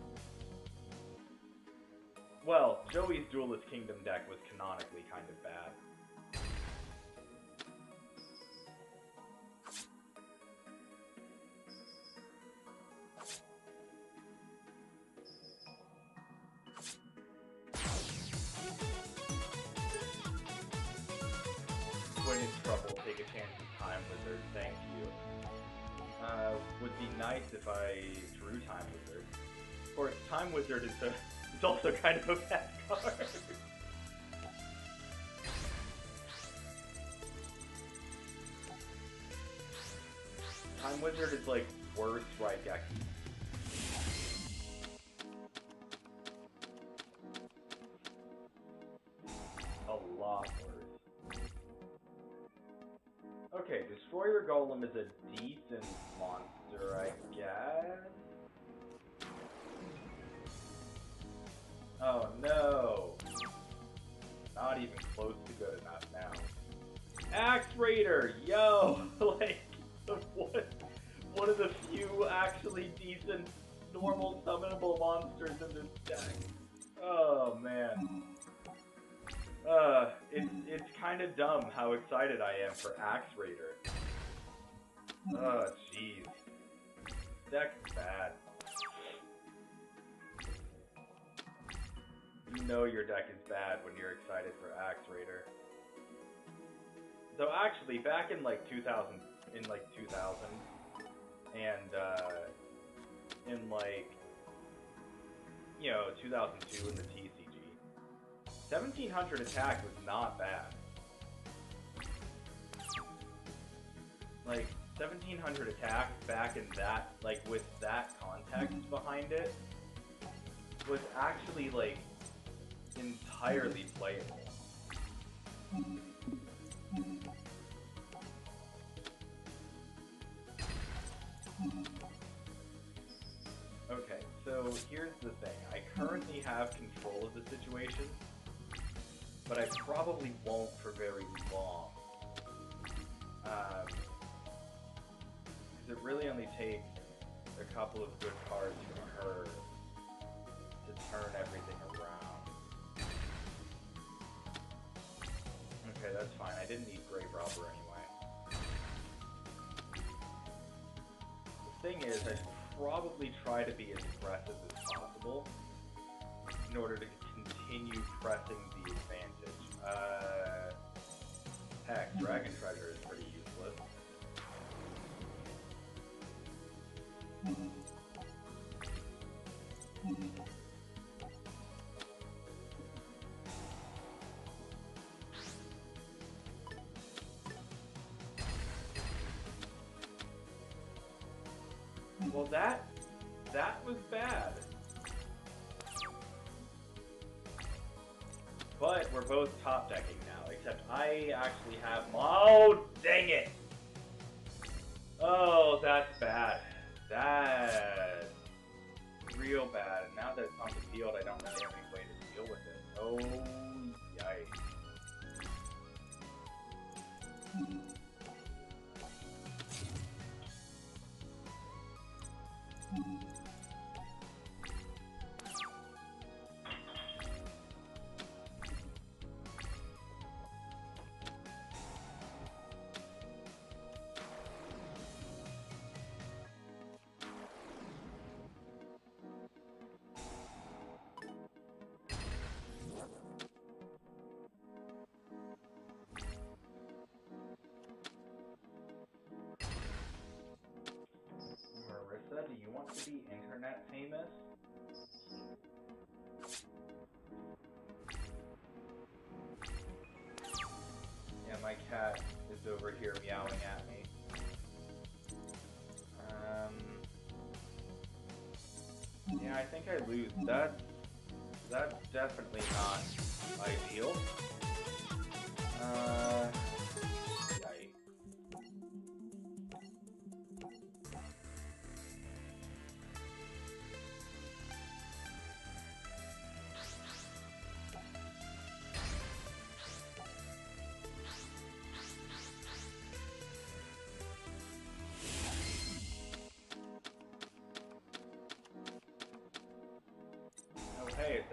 Well, Joey's Duelist Kingdom deck was canonically kind of bad. Thank you. Uh, would be nice if I drew Time Wizard. Of course, Time Wizard is a, it's also kind of a bad card. Time Wizard is like worse Raigeki. A excited I am for Axe Raider. Oh, jeez. Deck's bad. You know your deck is bad when you're excited for Axe Raider. So actually, back in like 2000, in like 2000, and uh, in like, you know, 2002 in the TCG, 1700 attack was not bad. Like, 1700 attack back in that, like, with that context behind it, was actually, like, entirely playable. Okay, so here's the thing. I currently have control of the situation, but I probably won't for very long. Um, it really only takes a couple of good cards from her to turn everything around. Okay, that's fine. I didn't need Grave Robber anyway. The thing is, I probably try to be as aggressive as possible in order to continue pressing the advantage. Uh, heck, Dragon Treasure Well, that that was bad. But we're both top decking now, except I actually have. Oh, dang it! Oh, that's bad. That's real bad. Now that it's on the field, I don't have any way to deal with it. Oh, over here meowing at me. Um, yeah, I think I lose. That that's definitely not ideal. Uh,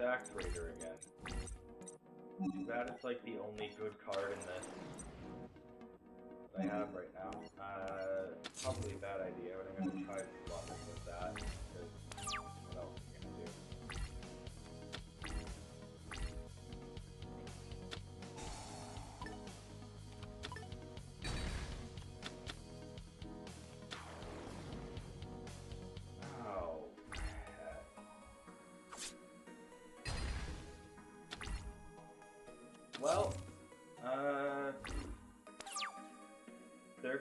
Axe Raider again. Too bad it's like the only good card in this I have right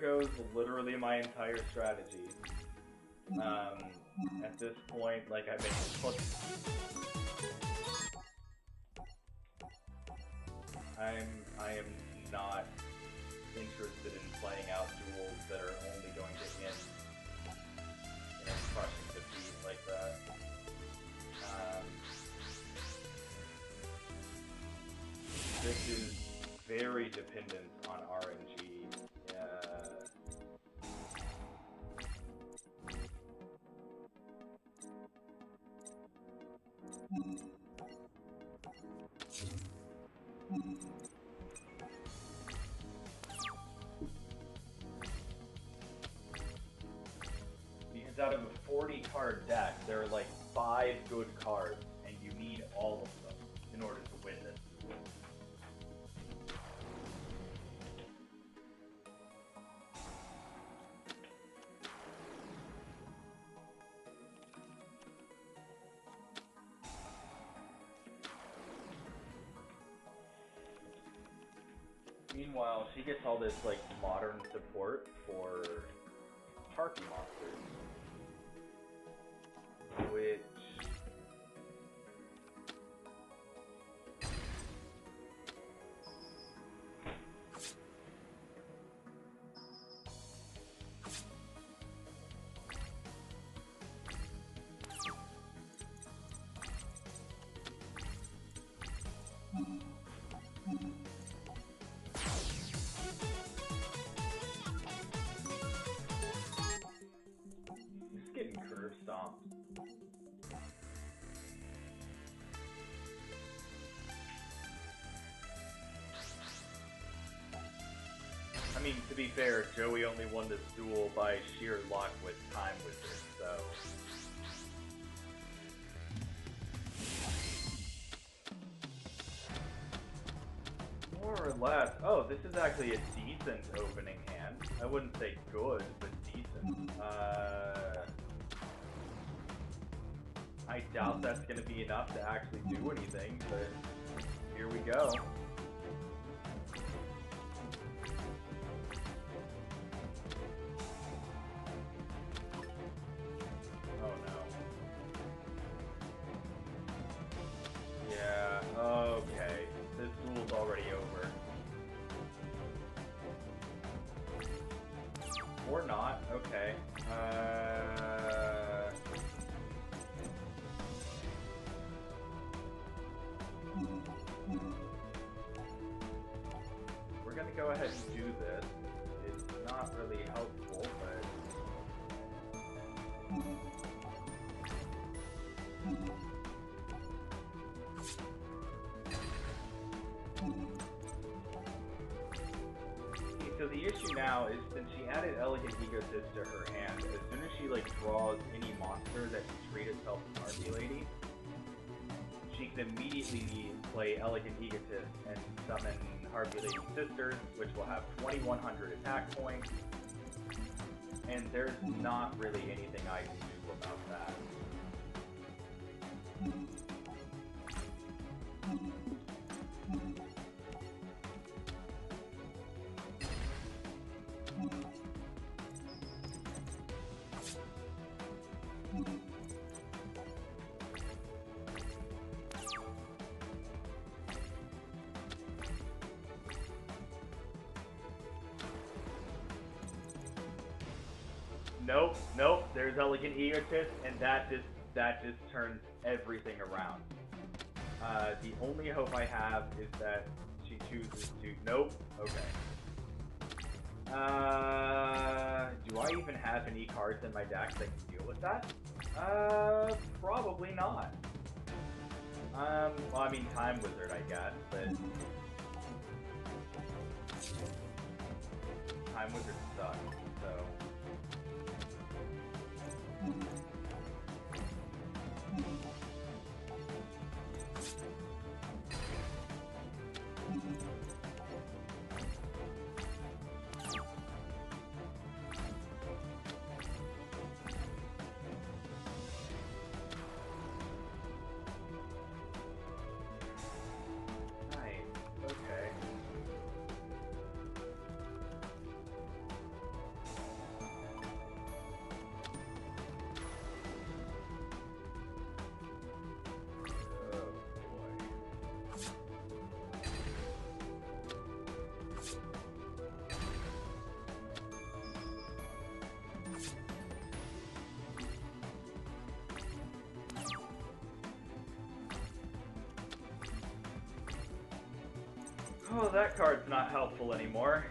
goes literally my entire strategy. Um, at this point, like I've been. I'm I am not interested in playing out duels that are only going to end in a crushing defeat like that. Um, this is very dependent card deck, there are like five good cards, and you need all of them in order to win this. Meanwhile, she gets all this like modern support for Harpy monsters, I mean, to be fair, Joey only won this duel by sheer luck with Time Wizard, so. More or less. Oh, this is actually a decent opening hand. I wouldn't say good, but decent. Uh, I doubt that's going to be enough to actually do anything, but here we go. The issue now is since she added Elegant Egotist to her hand, as soon as she like draws any monster that can treat itself as Harpy Lady, she can immediately play Elegant Egotist and summon Harpy Lady Sisters, which will have 2100 attack points. And there's not really anything I can do about that. Nope, nope. There's Elegant Egotist, and that just that just turns everything around. Uh, the only hope I have is that she chooses to. Nope. Okay. Uh, do I even have any cards in my deck that can deal with that? Uh, probably not. Um, well, I mean, Time Wizard, I guess, but Time Wizard sucks, Oh, that card's not helpful anymore.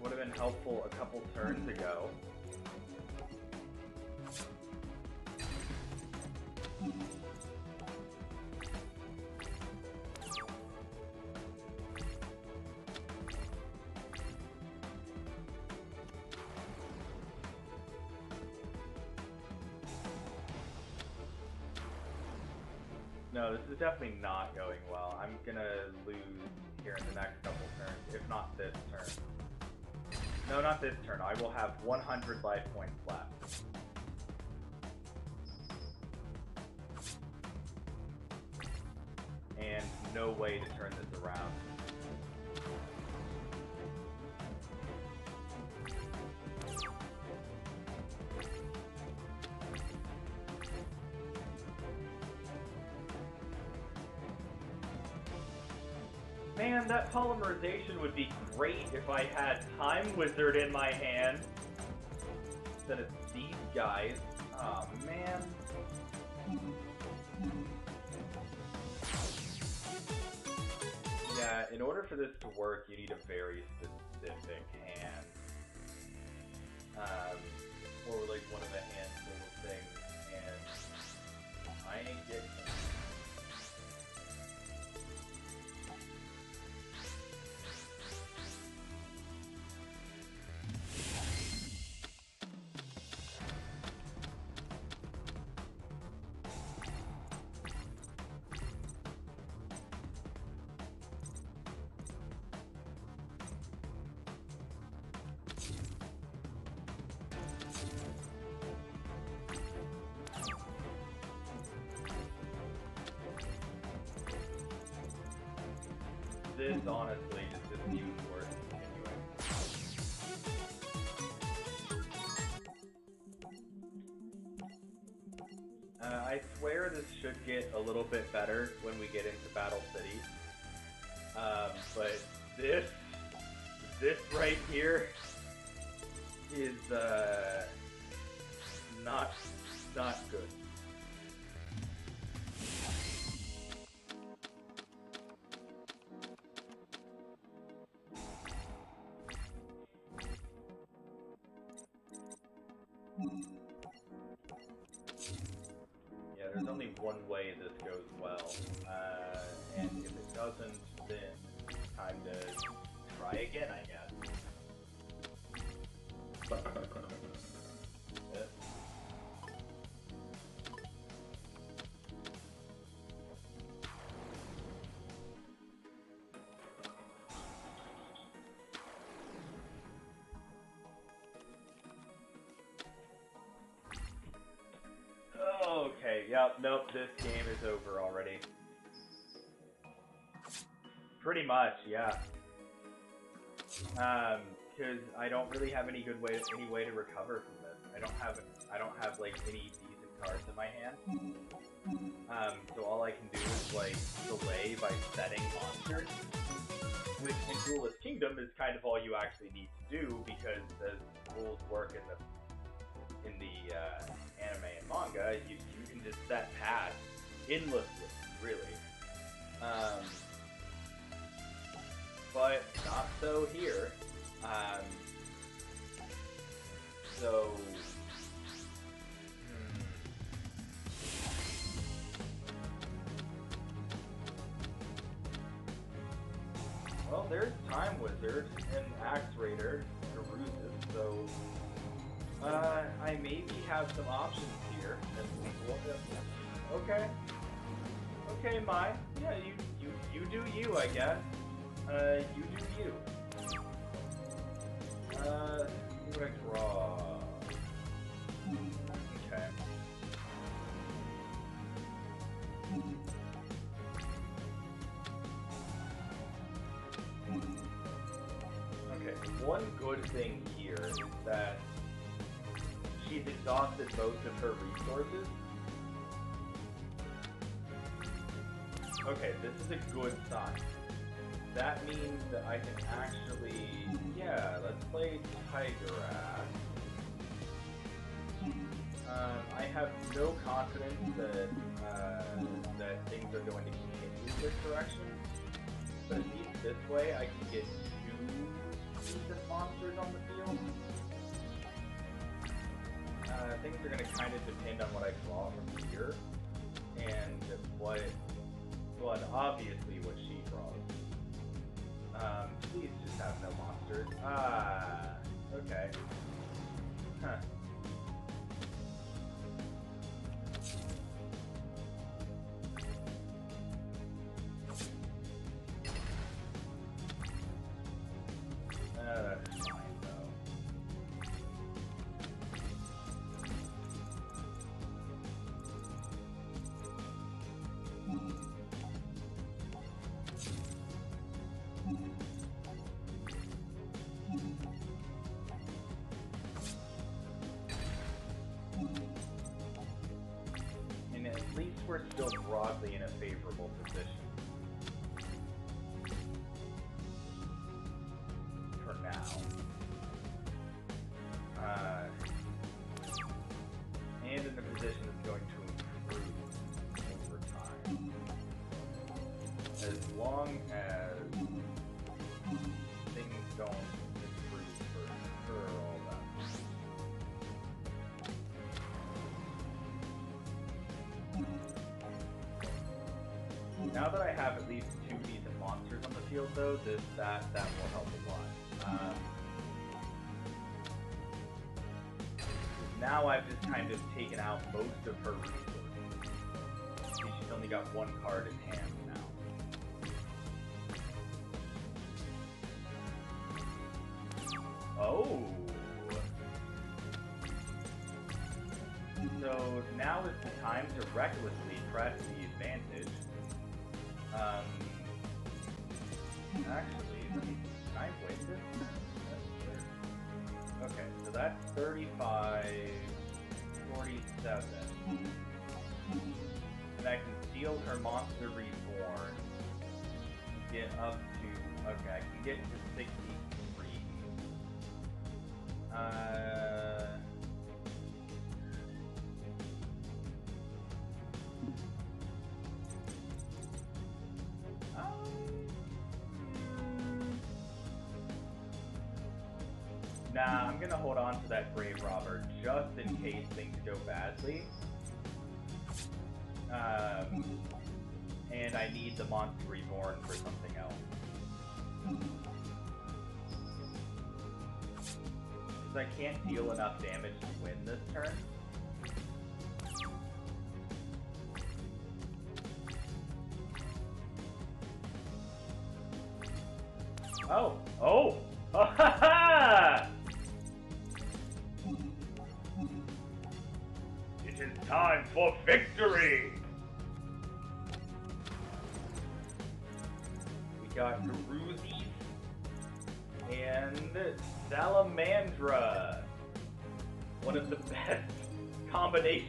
Would have been helpful a couple turns ago. No, this is definitely not going well. I'm gonna lose here in the next couple turns, if not this turn. No, not this turn. I will have 100 life points left. And no way to turn this Man, that polymerization would be great if I had Time Wizard in my hand. Instead of these guys. Oh man. Yeah, in order for this to work, you need a very specific hand. Um, or like one of a handful of things, and I ain't getting This honestly just continuing. Uh, I swear this should get a little bit better when we get into Battle City. Um, but this, this right here is uh, not not good. Okay, yep, nope, this game is over already. Pretty much, yeah. Um, because I don't really have any good way, any way to recover from this. I don't have, I don't have like any decent cards in my hand. Um, so all I can do is like delay by setting monsters, which in Duelist Kingdom is kind of all you actually need to do because the rules work in the in the uh, anime and manga, you, you just set paths endlessly, really. Um, but not so here. Um, so. hmm. Well, there's Time Wizard and Axe Raider, Garoozis, so uh, I maybe have some options here. Okay. Okay, Mai. Yeah, you you you do you, I guess. Uh, you do you. Uh, I draw? Okay. Okay, one good thing here is that she's exhausted most of her resources. Okay, this is a good sign. That means that I can actually... Yeah, let's play Tiger Axe. Um, I have no confidence that, uh, that things are going to continue this direction. But at least this way I can get two decent monsters on the field. Uh, things are going to kind of depend on what I draw from here. And what... And obviously what she draws. Um, please just have no monsters. Ah, okay. Huh. Least we're still broadly in a favorable position. Field, though, this that that will help a lot. Um, now I've just kind of taken out most of her resources. She's only got one card in hand now. Oh. So now is the time to recklessly press get to 63. Uh... Nah, I'm gonna hold on to that Grave Robber just in case things go badly. Um, and I need the Monster Reborn for something else. Because I can't deal enough damage to win this turn. Oh! Oh!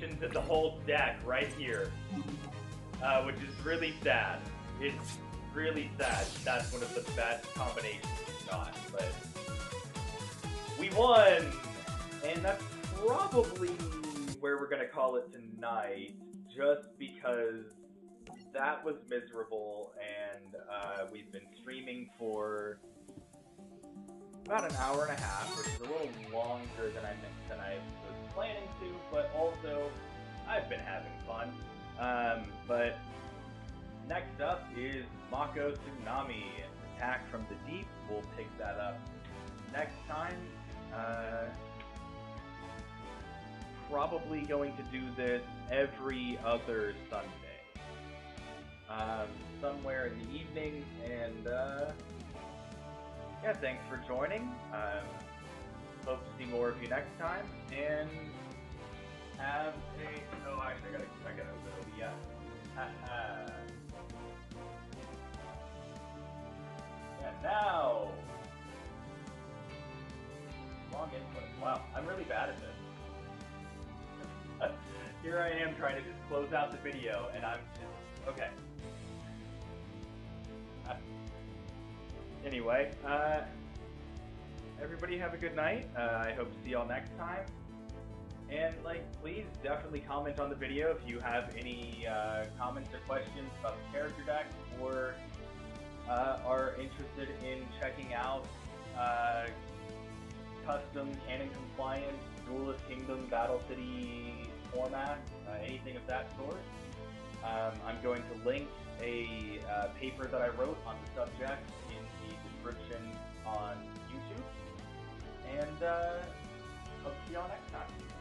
in the whole deck right here, uh, which is really sad. It's really sad. That's one of the best combinations we've got, but we won, and that's probably where we're gonna call it tonight, just because that was miserable, and uh, we've been streaming for about an hour and a half, which is a little longer than I than I planning to, but also I've been having fun. Um, but next up is Mako Tsunami, Attack from the Deep. We'll pick that up next time. Uh, probably going to do this every other Sunday. Um, somewhere in the evening, and uh, yeah, thanks for joining. Um, hope to see more of you next time, and have a. Oh, actually, I gotta, I gotta open OBS. and now, long input. Wow, I'm really bad at this. Here I am trying to just close out the video, and I'm just okay. anyway, uh, everybody have a good night. Uh, I hope to see y'all next time. And like, please definitely comment on the video if you have any uh, comments or questions about the character deck, or uh, are interested in checking out uh, custom canon compliant Duelist Kingdom Battle City format, uh, anything of that sort. Um, I'm going to link a uh, paper that I wrote on the subject in the description on. And uh, hope to see y'all next time.